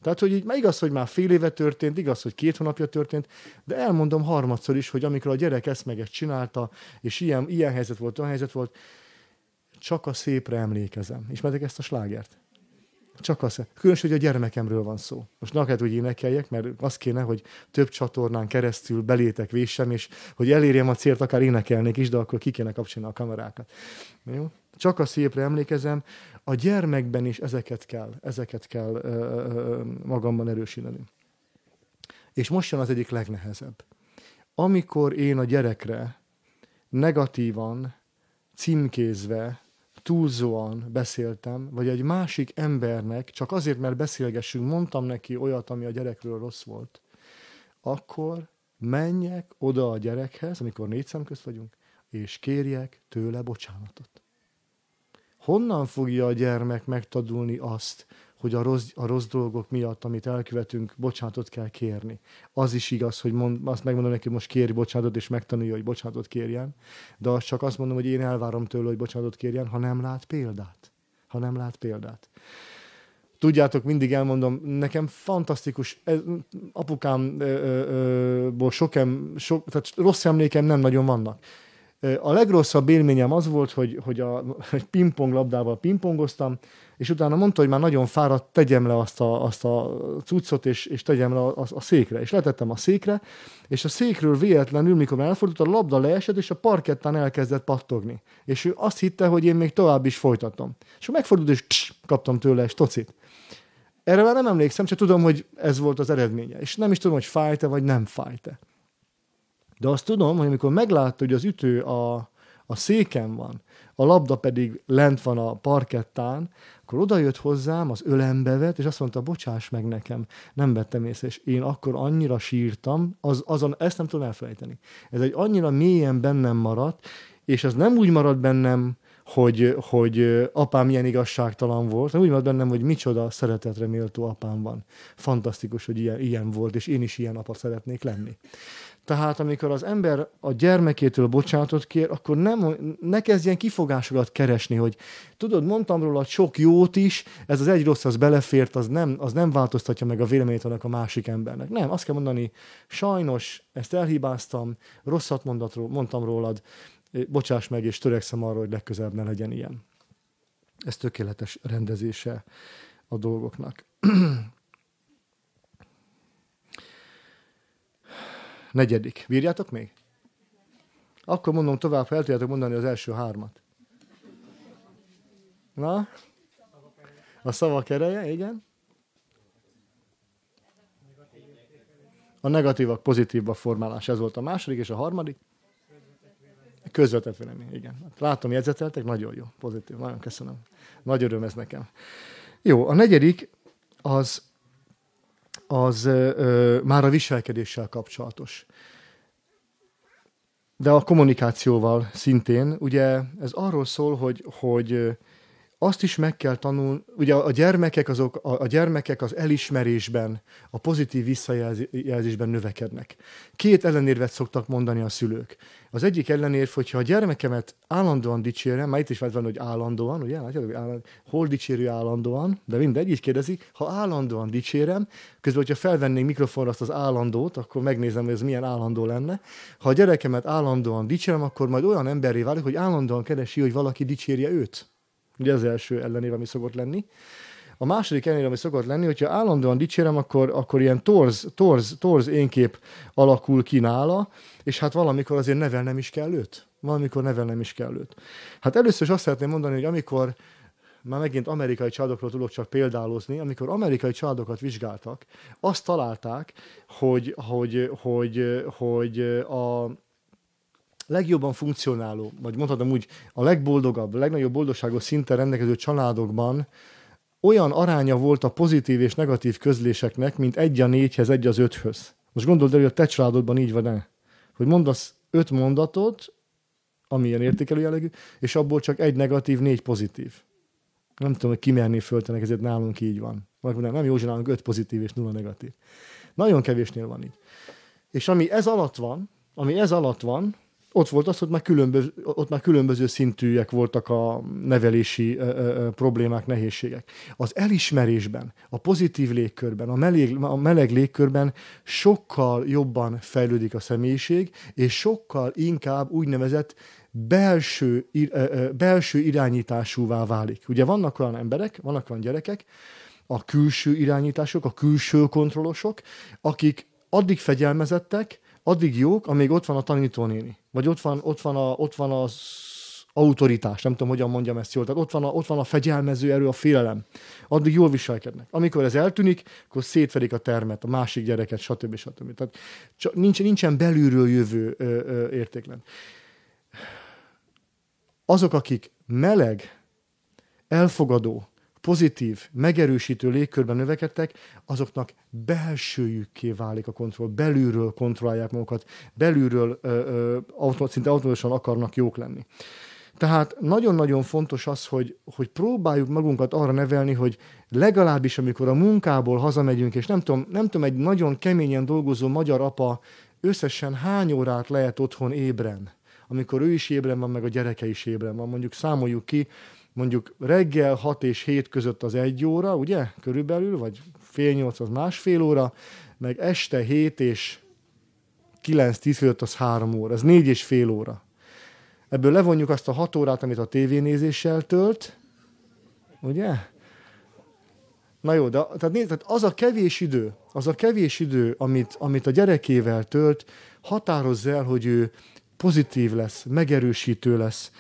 Tehát, hogy így, igaz, hogy már fél éve történt, igaz, hogy két hónapja történt, de elmondom harmadszor is, hogy amikor a gyerek ezt meg ezt csinálta, és ilyen, ilyen helyzet volt, olyan helyzet volt, csak a szépre emlékezem. Ismertek ezt a slágert? Csak az. Különös, hogy a gyermekemről van szó. Most neked, hogy énekeljek, mert az kéne, hogy több csatornán keresztül belétek vésem, és hogy elérjem a célt, akár énekelnék is, de akkor ki kéne kapcsolni a kamerákat. Jó? Csak a szépre emlékezem, a gyermekben is ezeket kell, ezeket kell ö, ö, magamban erősíteni. És most jön az egyik legnehezebb. Amikor én a gyerekre negatívan, címkézve túlzóan beszéltem, vagy egy másik embernek, csak azért, mert beszélgessünk, mondtam neki olyat, ami a gyerekről rossz volt, akkor menjek oda a gyerekhez, amikor négy szem közt vagyunk, és kérjek tőle bocsánatot. Honnan fogja a gyermek megtadulni azt, hogy a rossz, a rossz dolgok miatt, amit elkövetünk, bocsánatot kell kérni. Az is igaz, hogy mond, azt megmondom neki, hogy most kéri bocsánatot, és megtanulja, hogy bocsánatot kérjen, de azt csak azt mondom, hogy én elvárom tőle, hogy bocsánatot kérjen, ha nem lát példát. Ha nem lát példát. Tudjátok, mindig elmondom, nekem fantasztikus, apukámból sok, sok, tehát rossz emlékem nem nagyon vannak a legrosszabb élményem az volt, hogy, hogy a hogy pingpong labdával pingpongoztam, és utána mondta, hogy már nagyon fáradt, tegyem le azt a, azt a cuccot, és, és tegyem le a, a, a székre. És letettem a székre, és a székről véletlenül, mikor elfordult, a labda leesett, és a parkettán elkezdett pattogni. És ő azt hitte, hogy én még tovább is folytatom. És megfordult, és tss, kaptam tőle egy tocit. Erre már nem emlékszem, csak tudom, hogy ez volt az eredménye. És nem is tudom, hogy fájt-e, vagy nem fájt-e. De azt tudom, hogy amikor meglátta, hogy az ütő a, a széken van, a labda pedig lent van a parkettán, akkor oda jött hozzám, az ölembe vett, és azt mondta, bocsáss meg nekem, nem vettem észre, és én akkor annyira sírtam, az, azon ezt nem tudom elfelejteni. Ez egy annyira mélyen bennem maradt, és ez nem úgy maradt bennem, hogy, hogy apám ilyen igazságtalan volt, hanem úgy maradt bennem, hogy micsoda szeretetre méltó apám van. Fantasztikus, hogy ilyen, ilyen volt, és én is ilyen apa szeretnék lenni. Tehát amikor az ember a gyermekétől bocsánatot kér, akkor nem, ne kezdjen kifogásokat keresni, hogy tudod, mondtam róla sok jót is, ez az egy rossz, az belefért, az nem, az nem változtatja meg a véleményét annak a másik embernek. Nem, azt kell mondani, sajnos ezt elhibáztam, rosszat mondatról, mondtam rólad, bocsáss meg, és törekszem arra, hogy legközelebb ne legyen ilyen. Ez tökéletes rendezése a dolgoknak. Negyedik. Bírjátok még? Akkor mondom tovább, ha el tudjátok mondani az első hármat. Na? A szavak ereje, igen. A negatívak pozitívba formálás, ez volt a második, és a harmadik? Közvetett vélemény, igen. Látom, jegyzeteltek, nagyon jó, pozitív, nagyon köszönöm. Nagy öröm ez nekem. Jó, a negyedik az, az ö, már a viselkedéssel kapcsolatos. De a kommunikációval szintén, ugye ez arról szól, hogy, hogy azt is meg kell tanulni, ugye a gyermekek, azok, a, a gyermekek az elismerésben, a pozitív visszajelzésben növekednek. Két ellenérvet szoktak mondani a szülők. Az egyik ellenérv, hogyha a gyermekemet állandóan dicsérem, már itt is van, hogy állandóan, ugye? Látjátok, állandóan, hol dicsérő állandóan, de mindegy, így kérdezi, ha állandóan dicsérem, közben, hogyha felvennénk mikrofonra azt az állandót, akkor megnézem, hogy ez milyen állandó lenne. Ha a gyerekemet állandóan dicsérem, akkor majd olyan emberré válik, hogy állandóan keresi, hogy valaki dicsérje őt. Ugye az első ellenév, ami szokott lenni. A második ellenév, ami szokott lenni, hogyha állandóan dicsérem, akkor, akkor ilyen torz, torz, torz énkép alakul ki nála, és hát valamikor azért nevelnem is kell őt. Valamikor nevelnem is kell őt. Hát először is azt szeretném mondani, hogy amikor már megint amerikai családokról tudok csak példálozni, amikor amerikai családokat vizsgáltak, azt találták, hogy, hogy, hogy, hogy a, legjobban funkcionáló, vagy mondhatom úgy, a legboldogabb, legnagyobb boldogságos szinten rendelkező családokban olyan aránya volt a pozitív és negatív közléseknek, mint egy a négyhez, egy az öthöz. Most gondold el, hogy a te családodban így van-e? Hogy mondasz öt mondatot, amilyen értékelő jellegű, és abból csak egy negatív, négy pozitív. Nem tudom, hogy ki merné föltenek, ezért nálunk így van. Nem, nem Józsi, nálunk öt pozitív és nulla negatív. Nagyon kevésnél van így. És ami ez alatt van, ami ez alatt van, ott volt az, hogy már különböző, ott már különböző szintűek voltak a nevelési ö, ö, problémák, nehézségek. Az elismerésben, a pozitív légkörben, a meleg, a meleg légkörben sokkal jobban fejlődik a személyiség, és sokkal inkább úgynevezett belső, belső irányításúvá válik. Ugye vannak olyan emberek, vannak olyan gyerekek, a külső irányítások, a külső kontrollosok, akik addig fegyelmezettek, addig jók, amíg ott van a tanítónéni. Vagy ott van, ott van, a, ott van az autoritás, nem tudom, hogyan mondjam ezt jól. Tehát ott van, a, ott van a fegyelmező erő, a félelem. Addig jól viselkednek. Amikor ez eltűnik, akkor szétverik a termet, a másik gyereket, stb. stb. Tehát nincs, nincsen belülről jövő ö, ö, értéklen. Azok, akik meleg, elfogadó, pozitív, megerősítő légkörben növekedtek, azoknak belsőjükké válik a kontroll, belülről kontrollálják magukat, belülről ö, ö, autó, szinte automatikusan akarnak jók lenni. Tehát nagyon-nagyon fontos az, hogy, hogy próbáljuk magunkat arra nevelni, hogy legalábbis amikor a munkából hazamegyünk, és nem tudom, nem tudom egy nagyon keményen dolgozó magyar apa összesen hány órát lehet otthon ébren, amikor ő is ébren van, meg a gyereke is ébren van. Mondjuk számoljuk ki, mondjuk reggel 6 és 7 között az egy óra, ugye, körülbelül, vagy fél nyolc az másfél óra, meg este 7 és 9-10 között az három óra, ez négy és fél óra. Ebből levonjuk azt a hat órát, amit a tévénézéssel tölt, ugye? Na jó, de tehát, nézd, tehát az a kevés idő, az a kevés idő, amit, amit a gyerekével tölt, határozza el, hogy ő pozitív lesz, megerősítő lesz,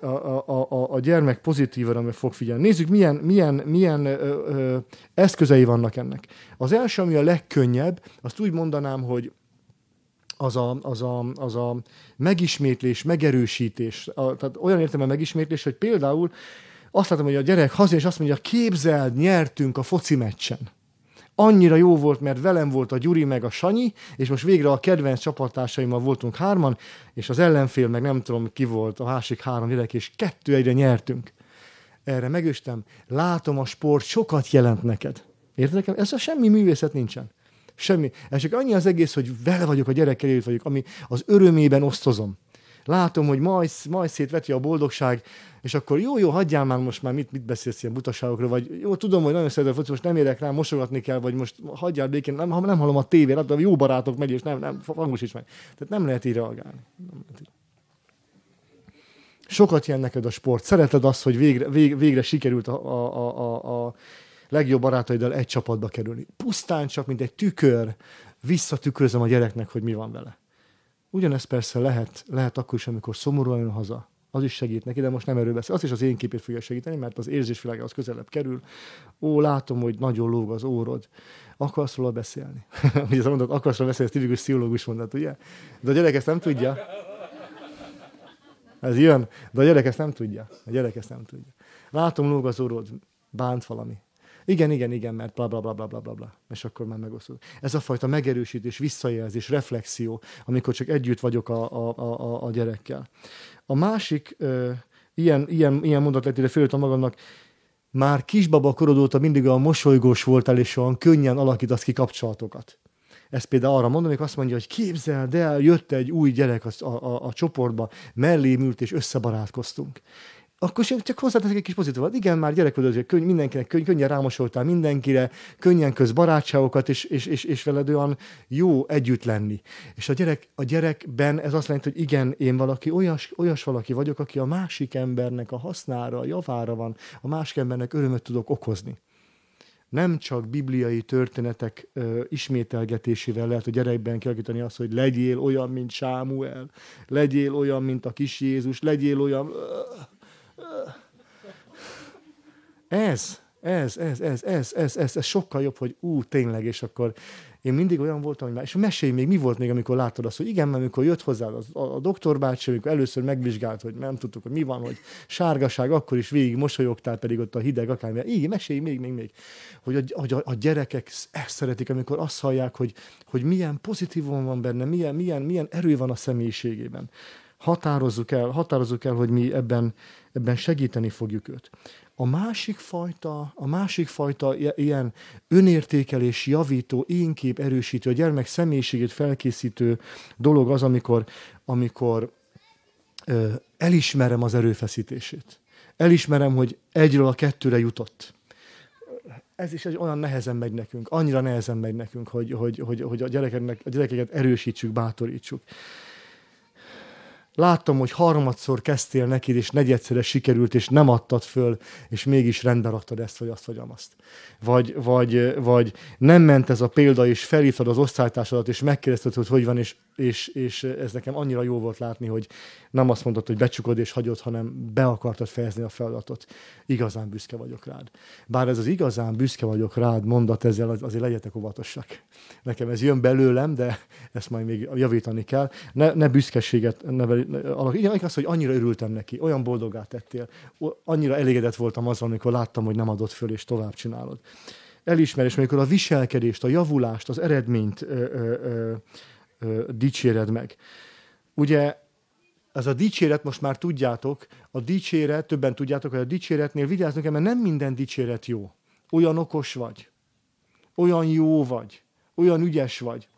a, a, a, a gyermek pozitívan fog figyelni. Nézzük, milyen, milyen, milyen ö, ö, eszközei vannak ennek. Az első, ami a legkönnyebb, azt úgy mondanám, hogy az a, az a, az a megismétlés, megerősítés. A, tehát olyan értem megismétlés, hogy például azt látom, hogy a gyerek haza, és azt mondja, képzeld, nyertünk a foci meccsen annyira jó volt, mert velem volt a Gyuri meg a Sanyi, és most végre a kedvenc csapattársaimmal voltunk hárman, és az ellenfél meg nem tudom ki volt, a másik három gyerek, és kettő egyre nyertünk. Erre megöstem, látom a sport sokat jelent neked. Érted? Ez a semmi művészet nincsen. Semmi. Ez csak annyi az egész, hogy vele vagyok a gyerekkel, vagyok, ami az örömében osztozom látom, hogy majd, majd szétveti a boldogság, és akkor jó, jó, hagyjál már most már, mit, mit beszélsz ilyen butaságokról, vagy jó, tudom, hogy nagyon szeretem foci, most nem érek rá, mosogatni kell, vagy most hagyjál békén, nem, nem hallom a tévét, de jó barátok megy, és nem, nem, is meg. Tehát nem lehet így reagálni. Sokat jön neked a sport. Szereted azt, hogy végre, vég, végre sikerült a, a, a, a legjobb barátaiddal egy csapatba kerülni. Pusztán csak, mint egy tükör, visszatükrözöm a gyereknek, hogy mi van vele Ugyanezt persze lehet, lehet akkor is, amikor szomorú jön haza. Az is segít neki, de most nem erről beszél. Az is az én képét fogja segíteni, mert az érzésvilágához közelebb kerül. Ó, látom, hogy nagyon lóg az órod. Akarsz róla beszélni? Ugye az mondat, akarsz róla beszélni, ez tipikus pszichológus mondat, ugye? De a gyerek ezt nem tudja. Ez jön, de a gyerek ezt nem tudja. A gyerek ezt nem tudja. Látom, lóg az orrod, bánt valami. Igen, igen, igen, mert bla bla bla bla bla bla, bla. és akkor már megosztod. Ez a fajta megerősítés, visszajelzés, reflexió, amikor csak együtt vagyok a, a, a, a gyerekkel. A másik ö, ilyen, ilyen, ilyen mondat lett ide fölültem magamnak, már kisbaba korod óta mindig a mosolygós voltál, és olyan könnyen alakítasz ki kapcsolatokat. Ezt például arra mondom, amikor azt mondja, hogy képzeld el, jött egy új gyerek a, a, a, a csoportba, mellém ült, és összebarátkoztunk akkor csak hozzáteszek egy kis pozitívat. Igen, már gyerekkorodban könny, mindenkinek könny, könnyen rámosoltál mindenkire, könnyen köz barátságokat, és, és, és, és veled olyan jó együtt lenni. És a, gyerek, a gyerekben ez azt jelenti, hogy igen, én valaki, olyas, olyas valaki vagyok, aki a másik embernek a hasznára, a javára van, a másik embernek örömöt tudok okozni. Nem csak bibliai történetek ö, ismételgetésével lehet a gyerekben kialakítani azt, hogy legyél olyan, mint Sámuel, legyél olyan, mint a kis Jézus, legyél olyan... Ez, ez, ez, ez, ez, ez, ez, ez sokkal jobb, hogy ú, tényleg, és akkor én mindig olyan voltam, hogy már, és mesélj még, mi volt még, amikor láttad azt, hogy igen, mert amikor jött hozzá a, a, a doktor amikor először megvizsgált, hogy nem tudtuk, hogy mi van, hogy sárgaság, akkor is végig mosolyogtál, pedig ott a hideg akármi. így mesélj még, még, még. Hogy a, hogy a, a gyerekek ezt szeretik, amikor azt hallják, hogy, hogy milyen pozitívum van benne, milyen, milyen, milyen erő van a személyiségében. Határozzuk el, határozzuk el, hogy mi ebben, ebben segíteni fogjuk őt. A másik fajta, a másik fajta ilyen önértékelés, javító, énkép erősítő, a gyermek személyiségét felkészítő dolog az, amikor, amikor ö, elismerem az erőfeszítését. Elismerem, hogy egyről a kettőre jutott. Ez is egy olyan nehezen megy nekünk, annyira nehezen megy nekünk, hogy, hogy, hogy, hogy a, gyerekeknek, a gyerekeket erősítsük, bátorítsuk. Láttam, hogy harmadszor kezdtél neki, és negyedszerre sikerült, és nem adtad föl, és mégis rendbe raktad ezt, vagy azt, vagy amazt. Vagy, vagy, vagy nem ment ez a példa, és felhívtad az osztálytársadat, és megkérdezted, hogy hogy van, és, és, és ez nekem annyira jó volt látni, hogy nem azt mondtad, hogy becsukod és hagyod, hanem be akartad fejezni a feladatot. Igazán büszke vagyok rád. Bár ez az igazán büszke vagyok rád mondat ezzel, azért legyetek óvatosak. Nekem ez jön belőlem, de ezt majd még javítani kell. Ne, ne büszkeséget nevel, igen, az, hogy annyira örültem neki, olyan boldogá tettél, annyira elégedett voltam azzal, amikor láttam, hogy nem adott föl, és tovább csinálod. Elismerés, amikor a viselkedést, a javulást, az eredményt ö, ö, ö, dicséred meg. Ugye ez a dicséret, most már tudjátok, a dicséret, többen tudjátok, hogy a dicséretnél vigyázzunk mert nem minden dicséret jó. Olyan okos vagy, olyan jó vagy, olyan ügyes vagy,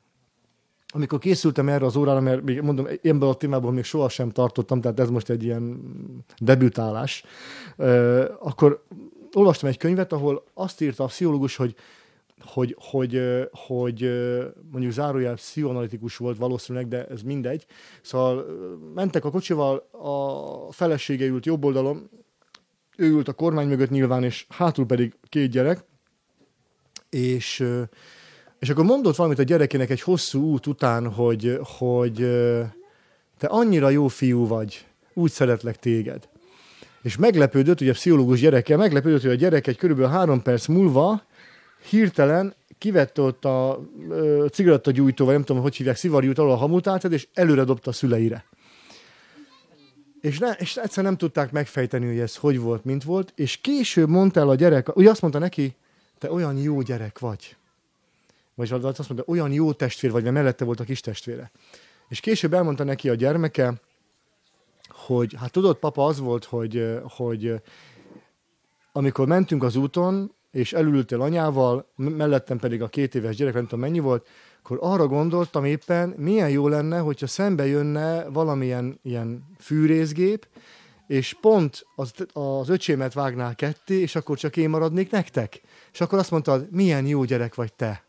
amikor készültem erre az órára, mert még mondom, ebből a témából még sohasem tartottam, tehát ez most egy ilyen debütálás, akkor olvastam egy könyvet, ahol azt írta a pszichológus, hogy hogy, hogy, hogy mondjuk zárójel pszichoanalitikus volt valószínűleg, de ez mindegy. Szóval mentek a kocsival, a felesége ült jobb oldalon, ő ült a kormány mögött nyilván, és hátul pedig két gyerek, és és akkor mondott valamit a gyerekének egy hosszú út után, hogy, hogy te annyira jó fiú vagy, úgy szeretlek téged. És meglepődött, ugye a pszichológus gyereke, meglepődött, hogy a gyerek egy körülbelül három perc múlva hirtelen kivette ott a cigarettagyújtó, vagy nem tudom, hogy hívják, szivarjút alól a hamutáltad, és előre dobta a szüleire. És, ne, és egyszer nem tudták megfejteni, hogy ez hogy volt, mint volt, és később mondta el a gyerek, ugye azt mondta neki, te olyan jó gyerek vagy vagy azt mondta, olyan jó testvér vagy, mert mellette volt a kis testvére. És később elmondta neki a gyermeke, hogy hát tudod, papa, az volt, hogy, hogy amikor mentünk az úton, és elültél anyával, mellettem pedig a két éves gyerek, nem tudom mennyi volt, akkor arra gondoltam éppen, milyen jó lenne, hogyha szembe jönne valamilyen ilyen fűrészgép, és pont az, az öcsémet vágnál ketté, és akkor csak én maradnék nektek. És akkor azt mondtad, milyen jó gyerek vagy te.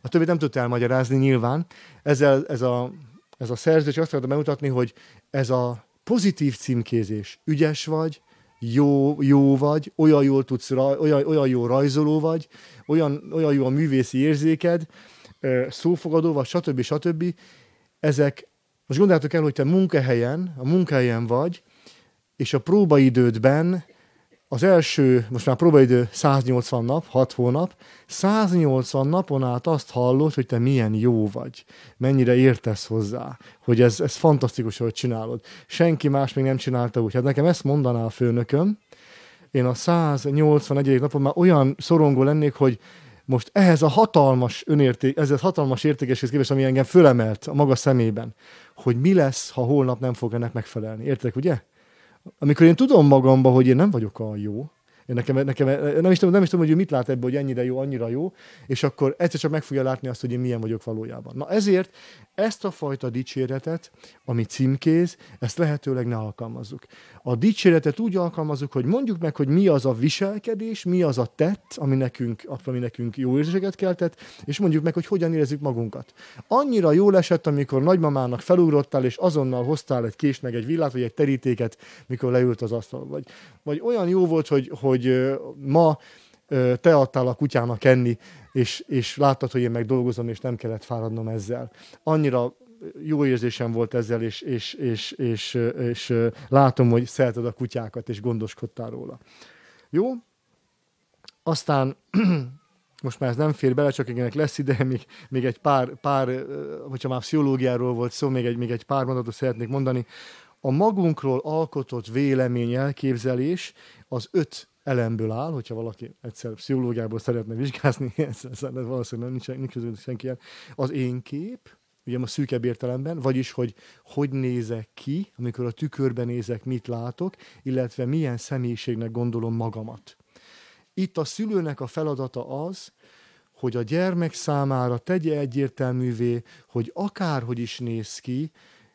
A többit nem tudta elmagyarázni nyilván. Ezzel ez a, ez a szerző csak azt akarta bemutatni, hogy ez a pozitív címkézés, ügyes vagy, jó, jó vagy, olyan jól tudsz, olyan, olyan jó rajzoló vagy, olyan, olyan jó a művészi érzéked, szófogadó vagy, stb. stb. Ezek Most gondoljátok el, hogy te munkahelyen, a munkahelyen vagy, és a próbaidődben az első, most már próbaidő 180 nap, 6 hónap, 180 napon át azt hallod, hogy te milyen jó vagy, mennyire értesz hozzá, hogy ez, ez fantasztikus, hogy csinálod. Senki más még nem csinálta úgy. Hát nekem ezt mondaná a főnököm, én a 181. napon már olyan szorongó lennék, hogy most ehhez a hatalmas önérték, ez a hatalmas értékeshez képest, ami engem fölemelt a maga szemében, hogy mi lesz, ha holnap nem fog ennek megfelelni. Értek, ugye? Amikor én tudom magamba, hogy én nem vagyok a jó, nekem, nekem, nem, is tudom, nem is tudom, hogy ő mit lát ebből, hogy ennyire jó, annyira jó, és akkor egyszer csak meg fogja látni azt, hogy én milyen vagyok valójában. Na ezért ezt a fajta dicséretet, ami címkéz, ezt lehetőleg ne alkalmazzuk. A dicséretet úgy alkalmazzuk, hogy mondjuk meg, hogy mi az a viselkedés, mi az a tett, ami nekünk, ami nekünk jó érzéseket keltett, és mondjuk meg, hogy hogyan érezzük magunkat. Annyira jól esett, amikor nagymamának felugrottál, és azonnal hoztál egy kést, meg egy villát, vagy egy terítéket, mikor leült az asztal. Vagy, vagy olyan jó volt, hogy, hogy ma te adtál a kutyának enni, és, és láttad, hogy én meg dolgozom, és nem kellett fáradnom ezzel. Annyira jó érzésem volt ezzel, és, és, és, és, és, látom, hogy szereted a kutyákat, és gondoskodtál róla. Jó? Aztán most már ez nem fér bele, csak ennek lesz ide, még, még egy pár, pár, hogyha már pszichológiáról volt szó, még egy, még egy pár mondatot szeretnék mondani. A magunkról alkotott vélemény, elképzelés az öt elemből áll, hogyha valaki egyszer pszichológiából szeretne vizsgázni, ez, ez, ez valószínűleg nincs, nincs, nincs senki ilyen. Az én kép, ugye a szűkebb értelemben, vagyis, hogy hogy nézek ki, amikor a tükörben nézek, mit látok, illetve milyen személyiségnek gondolom magamat. Itt a szülőnek a feladata az, hogy a gyermek számára tegye egyértelművé, hogy akárhogy is néz ki,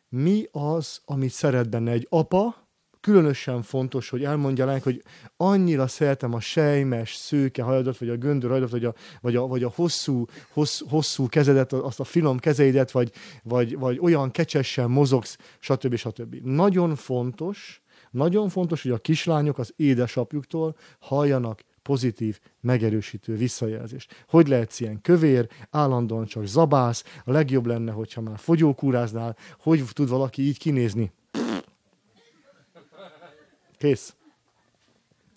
mi az, amit szeret benne egy apa, különösen fontos, hogy elmondja lánk, hogy annyira szeretem a sejmes, szőke hajadat, vagy a göndör hajadat, vagy a, vagy a, vagy a hosszú, hossz, hosszú kezedet, azt a finom kezeidet, vagy, vagy, vagy olyan kecsesen mozogsz, stb. stb. Nagyon fontos, nagyon fontos, hogy a kislányok az édesapjuktól halljanak pozitív, megerősítő visszajelzést. Hogy lehetsz ilyen kövér, állandóan csak zabász, a legjobb lenne, hogyha már fogyókúráznál, hogy tud valaki így kinézni? Kész.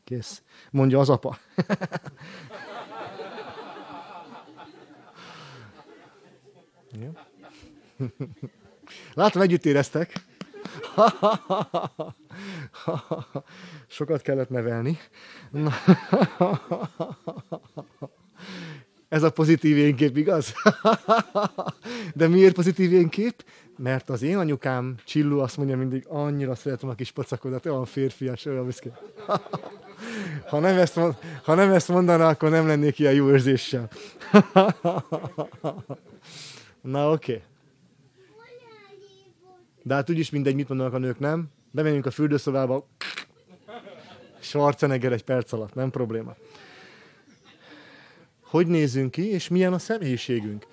Kész. Mondja az apa. Látom, együtt éreztek. Sokat kellett nevelni. Ez a pozitív énkép, igaz? De miért pozitív énkép? Mert az én anyukám, Csillú, azt mondja mindig, annyira szeretem a kis pocakodat, olyan férfias, olyan büszke. ha, nem ezt, ha nem ezt mondaná, akkor nem lennék ilyen jó érzéssel. Na, oké. Okay. De hát úgyis mindegy, mit mondanak a nők, nem? Bemegyünk a fürdőszobába, Schwarzenegger egy perc alatt, nem probléma. Hogy nézünk ki, és milyen a személyiségünk.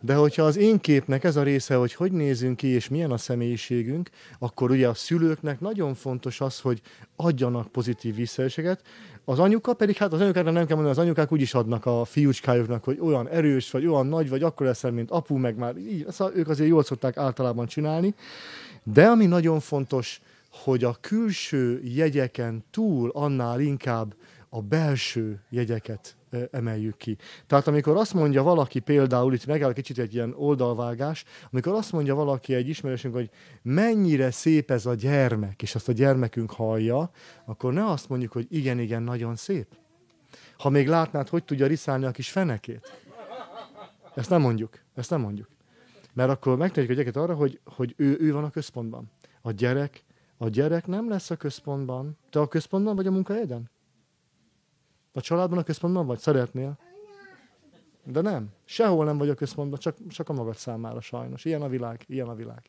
De hogyha az én képnek ez a része, hogy hogy nézünk ki, és milyen a személyiségünk, akkor ugye a szülőknek nagyon fontos az, hogy adjanak pozitív visszajelzéseket. Az anyuka pedig, hát az anyukáknak nem kell mondani, az anyukák úgy is adnak a fiúcskájuknak, hogy olyan erős, vagy olyan nagy, vagy akkor leszel, mint apu, meg már így. Szóval ők azért jól szokták általában csinálni. De ami nagyon fontos, hogy a külső jegyeken túl annál inkább a belső jegyeket emeljük ki. Tehát amikor azt mondja valaki például, itt megáll kicsit egy ilyen oldalvágás, amikor azt mondja valaki egy ismerősünk, hogy mennyire szép ez a gyermek, és azt a gyermekünk hallja, akkor ne azt mondjuk, hogy igen, igen, nagyon szép. Ha még látnád, hogy tudja riszálni a kis fenekét. Ezt nem mondjuk, ezt nem mondjuk. Mert akkor megtegyük a gyereket arra, hogy, hogy ő, ő van a központban. A gyerek, a gyerek nem lesz a központban. Te a központban vagy a munkahelyeden? A családban a központban vagy? Szeretnél? De nem. Sehol nem vagy a központban, csak, csak a magad számára sajnos. Ilyen a világ, ilyen a világ.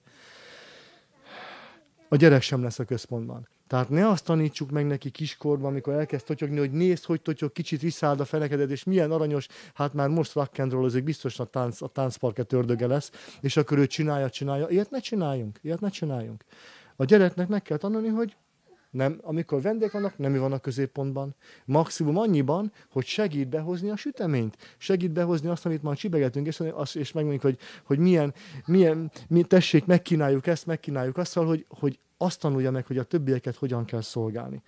A gyerek sem lesz a központban. Tehát ne azt tanítsuk meg neki kiskorban, amikor elkezd totyogni, hogy nézd, hogy totyog, kicsit visszáld a fenekedet, és milyen aranyos, hát már most rock and roll, ezek biztos a, tánc, a táncparket ördöge lesz, és akkor ő csinálja, csinálja. Ilyet ne csináljunk, ilyet ne csináljunk. A gyereknek meg kell tanulni, hogy Nem, amikor vendégek vannak, nem ő van a középpontban. Maximum annyiban, hogy segít behozni a süteményt. Segít behozni azt, amit már csibegetünk, és, azt, és megmondjuk, hogy, hogy milyen, milyen, mi, tessék, megkínáljuk ezt, megkínáljuk azt, hogy, hogy azt tanulja meg, hogy a többieket hogyan kell szolgálni.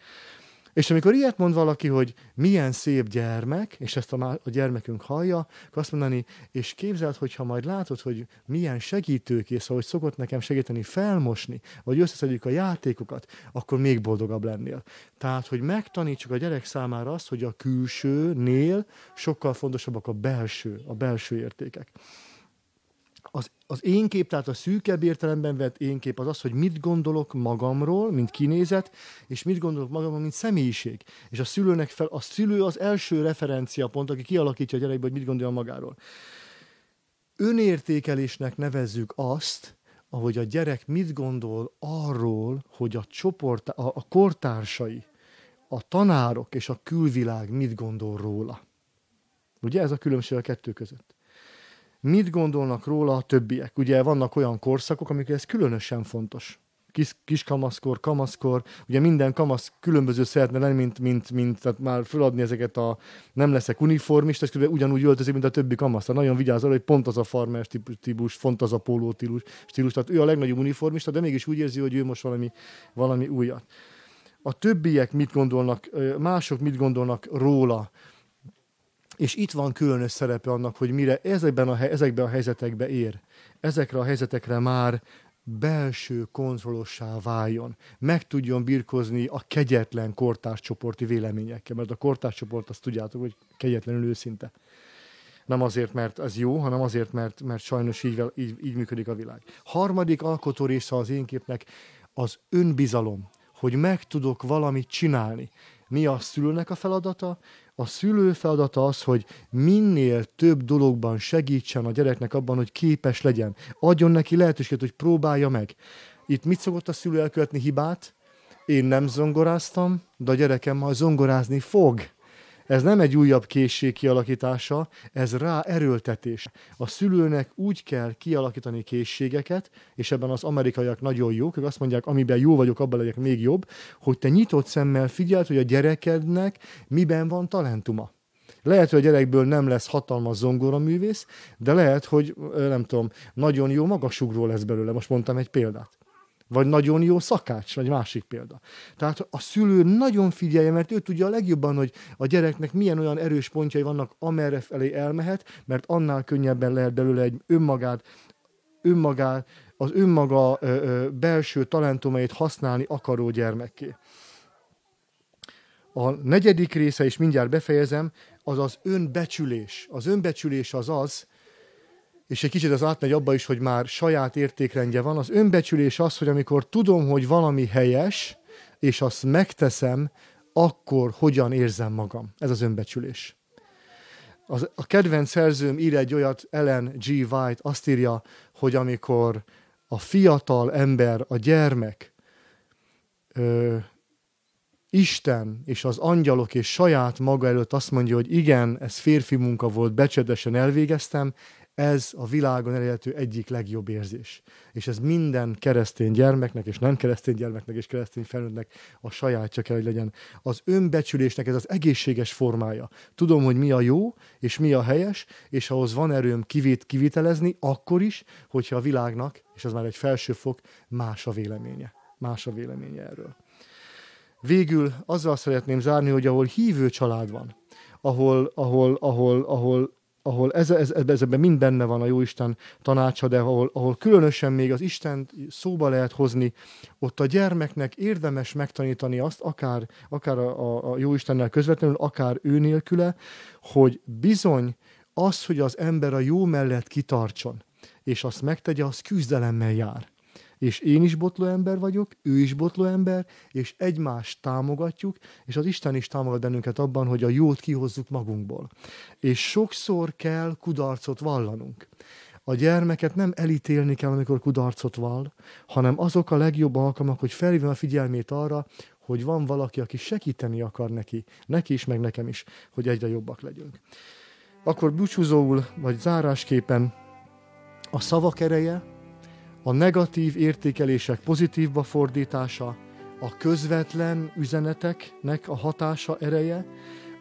És amikor ilyet mond valaki, hogy milyen szép gyermek, és ezt a, a gyermekünk hallja, akkor azt mondani, és képzeld, hogyha majd látod, hogy milyen segítőkész, ahogy szokott nekem segíteni felmosni, vagy összeszedjük a játékokat, akkor még boldogabb lennél. Tehát, hogy megtanítsuk a gyerek számára azt, hogy a külsőnél sokkal fontosabbak a belső, a belső értékek az, az én kép, tehát a szűkebb értelemben vett én kép az az, hogy mit gondolok magamról, mint kinézet, és mit gondolok magamról, mint személyiség. És a szülőnek fel, a szülő az első referencia pont, aki kialakítja a gyerekbe, hogy mit gondol magáról. Önértékelésnek nevezzük azt, ahogy a gyerek mit gondol arról, hogy a csoport, a, a kortársai, a tanárok és a külvilág mit gondol róla. Ugye ez a különbség a kettő között mit gondolnak róla a többiek. Ugye vannak olyan korszakok, amikor ez különösen fontos. Kis, kis kamaszkor, kamaszkor, ugye minden kamasz különböző szeretne lenni, mint, mint, mint tehát már feladni ezeket a nem leszek uniformista, és ugyanúgy öltözik, mint a többi kamasz. Tehát nagyon vigyázol, hogy pont az a farmer típus, pont az a póló stílus, stílus. Tehát ő a legnagyobb uniformista, de mégis úgy érzi, hogy ő most valami, valami újat. A többiek mit gondolnak, mások mit gondolnak róla, és itt van különös szerepe annak, hogy mire ezekben a, ezekben a helyzetekben ér, ezekre a helyzetekre már belső kontrollossá váljon, meg tudjon birkozni a kegyetlen kortárscsoporti véleményekkel, mert a kortárscsoport azt tudjátok, hogy kegyetlenül őszinte. Nem azért, mert ez jó, hanem azért, mert, mert sajnos így, így, így működik a világ. Harmadik alkotó része az én képnek az önbizalom, hogy meg tudok valamit csinálni. Mi a szülőnek a feladata? A szülő feladata az, hogy minél több dologban segítsen a gyereknek abban, hogy képes legyen. Adjon neki lehetőséget, hogy próbálja meg. Itt mit szokott a szülő elkövetni hibát? Én nem zongoráztam, de a gyerekem majd zongorázni fog. Ez nem egy újabb készség kialakítása, ez rá erőltetés. A szülőnek úgy kell kialakítani készségeket, és ebben az amerikaiak nagyon jók, ők azt mondják, amiben jó vagyok, abban legyek még jobb, hogy te nyitott szemmel figyeld, hogy a gyerekednek miben van talentuma. Lehet, hogy a gyerekből nem lesz hatalmas zongoraművész, de lehet, hogy nem tudom, nagyon jó magasugró lesz belőle. Most mondtam egy példát. Vagy nagyon jó szakács, vagy másik példa. Tehát a szülő nagyon figyelje, mert ő tudja a legjobban, hogy a gyereknek milyen olyan erős pontjai vannak, amerre felé elmehet, mert annál könnyebben lehet belőle egy önmagát, önmagát az önmaga ö, ö, belső talentumait használni akaró gyermekké. A negyedik része, és mindjárt befejezem, az az önbecsülés. Az önbecsülés az az, és egy kicsit az átmegy abba is, hogy már saját értékrendje van. Az önbecsülés az, hogy amikor tudom, hogy valami helyes, és azt megteszem, akkor hogyan érzem magam. Ez az önbecsülés. Az, a kedvenc szerzőm ír egy olyat, Ellen G. White azt írja, hogy amikor a fiatal ember, a gyermek, ö, Isten és az angyalok és saját maga előtt azt mondja, hogy igen, ez férfi munka volt, becsedesen elvégeztem, ez a világon elérhető egyik legjobb érzés. És ez minden keresztény gyermeknek, és nem keresztény gyermeknek, és keresztény felnőttnek a sajátja kell, hogy legyen. Az önbecsülésnek ez az egészséges formája. Tudom, hogy mi a jó, és mi a helyes, és ahhoz van erőm kivét, kivitelezni, akkor is, hogyha a világnak, és az már egy felső fok, más a véleménye. Más a véleménye erről. Végül azzal szeretném zárni, hogy ahol hívő család van, ahol, ahol, ahol, ahol ahol ez, ez, ez, ebben mind benne van a Jóisten tanácsa, de ahol, ahol különösen még az Isten szóba lehet hozni, ott a gyermeknek érdemes megtanítani azt, akár, akár a, a, Jóistennel közvetlenül, akár ő nélküle, hogy bizony az, hogy az ember a jó mellett kitartson, és azt megtegye, az küzdelemmel jár és én is botló ember vagyok, ő is botló ember, és egymást támogatjuk, és az Isten is támogat bennünket abban, hogy a jót kihozzuk magunkból. És sokszor kell kudarcot vallanunk. A gyermeket nem elítélni kell, amikor kudarcot vall, hanem azok a legjobb alkalmak, hogy felhívja a figyelmét arra, hogy van valaki, aki segíteni akar neki, neki is, meg nekem is, hogy egyre jobbak legyünk. Akkor búcsúzóul, vagy zárásképpen a szavak ereje, a negatív értékelések pozitívba fordítása, a közvetlen üzeneteknek a hatása ereje,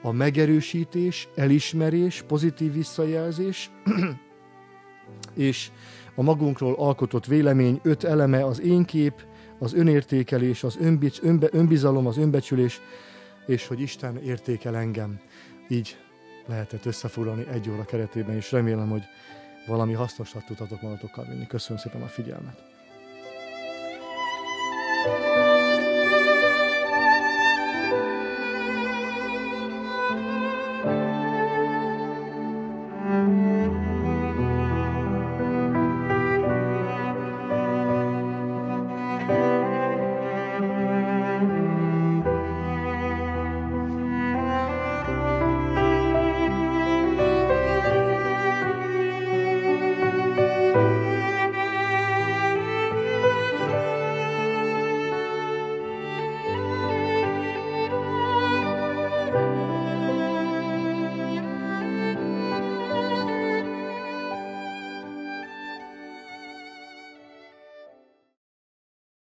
a megerősítés, elismerés, pozitív visszajelzés, és a magunkról alkotott vélemény öt eleme az én kép, az önértékelés, az önbics, önbe, önbizalom, az önbecsülés, és hogy Isten értékel engem. Így lehetett összefoglalni egy óra keretében, és remélem, hogy valami hasznosat tudhatok magatokkal vinni. Köszönöm szépen a figyelmet!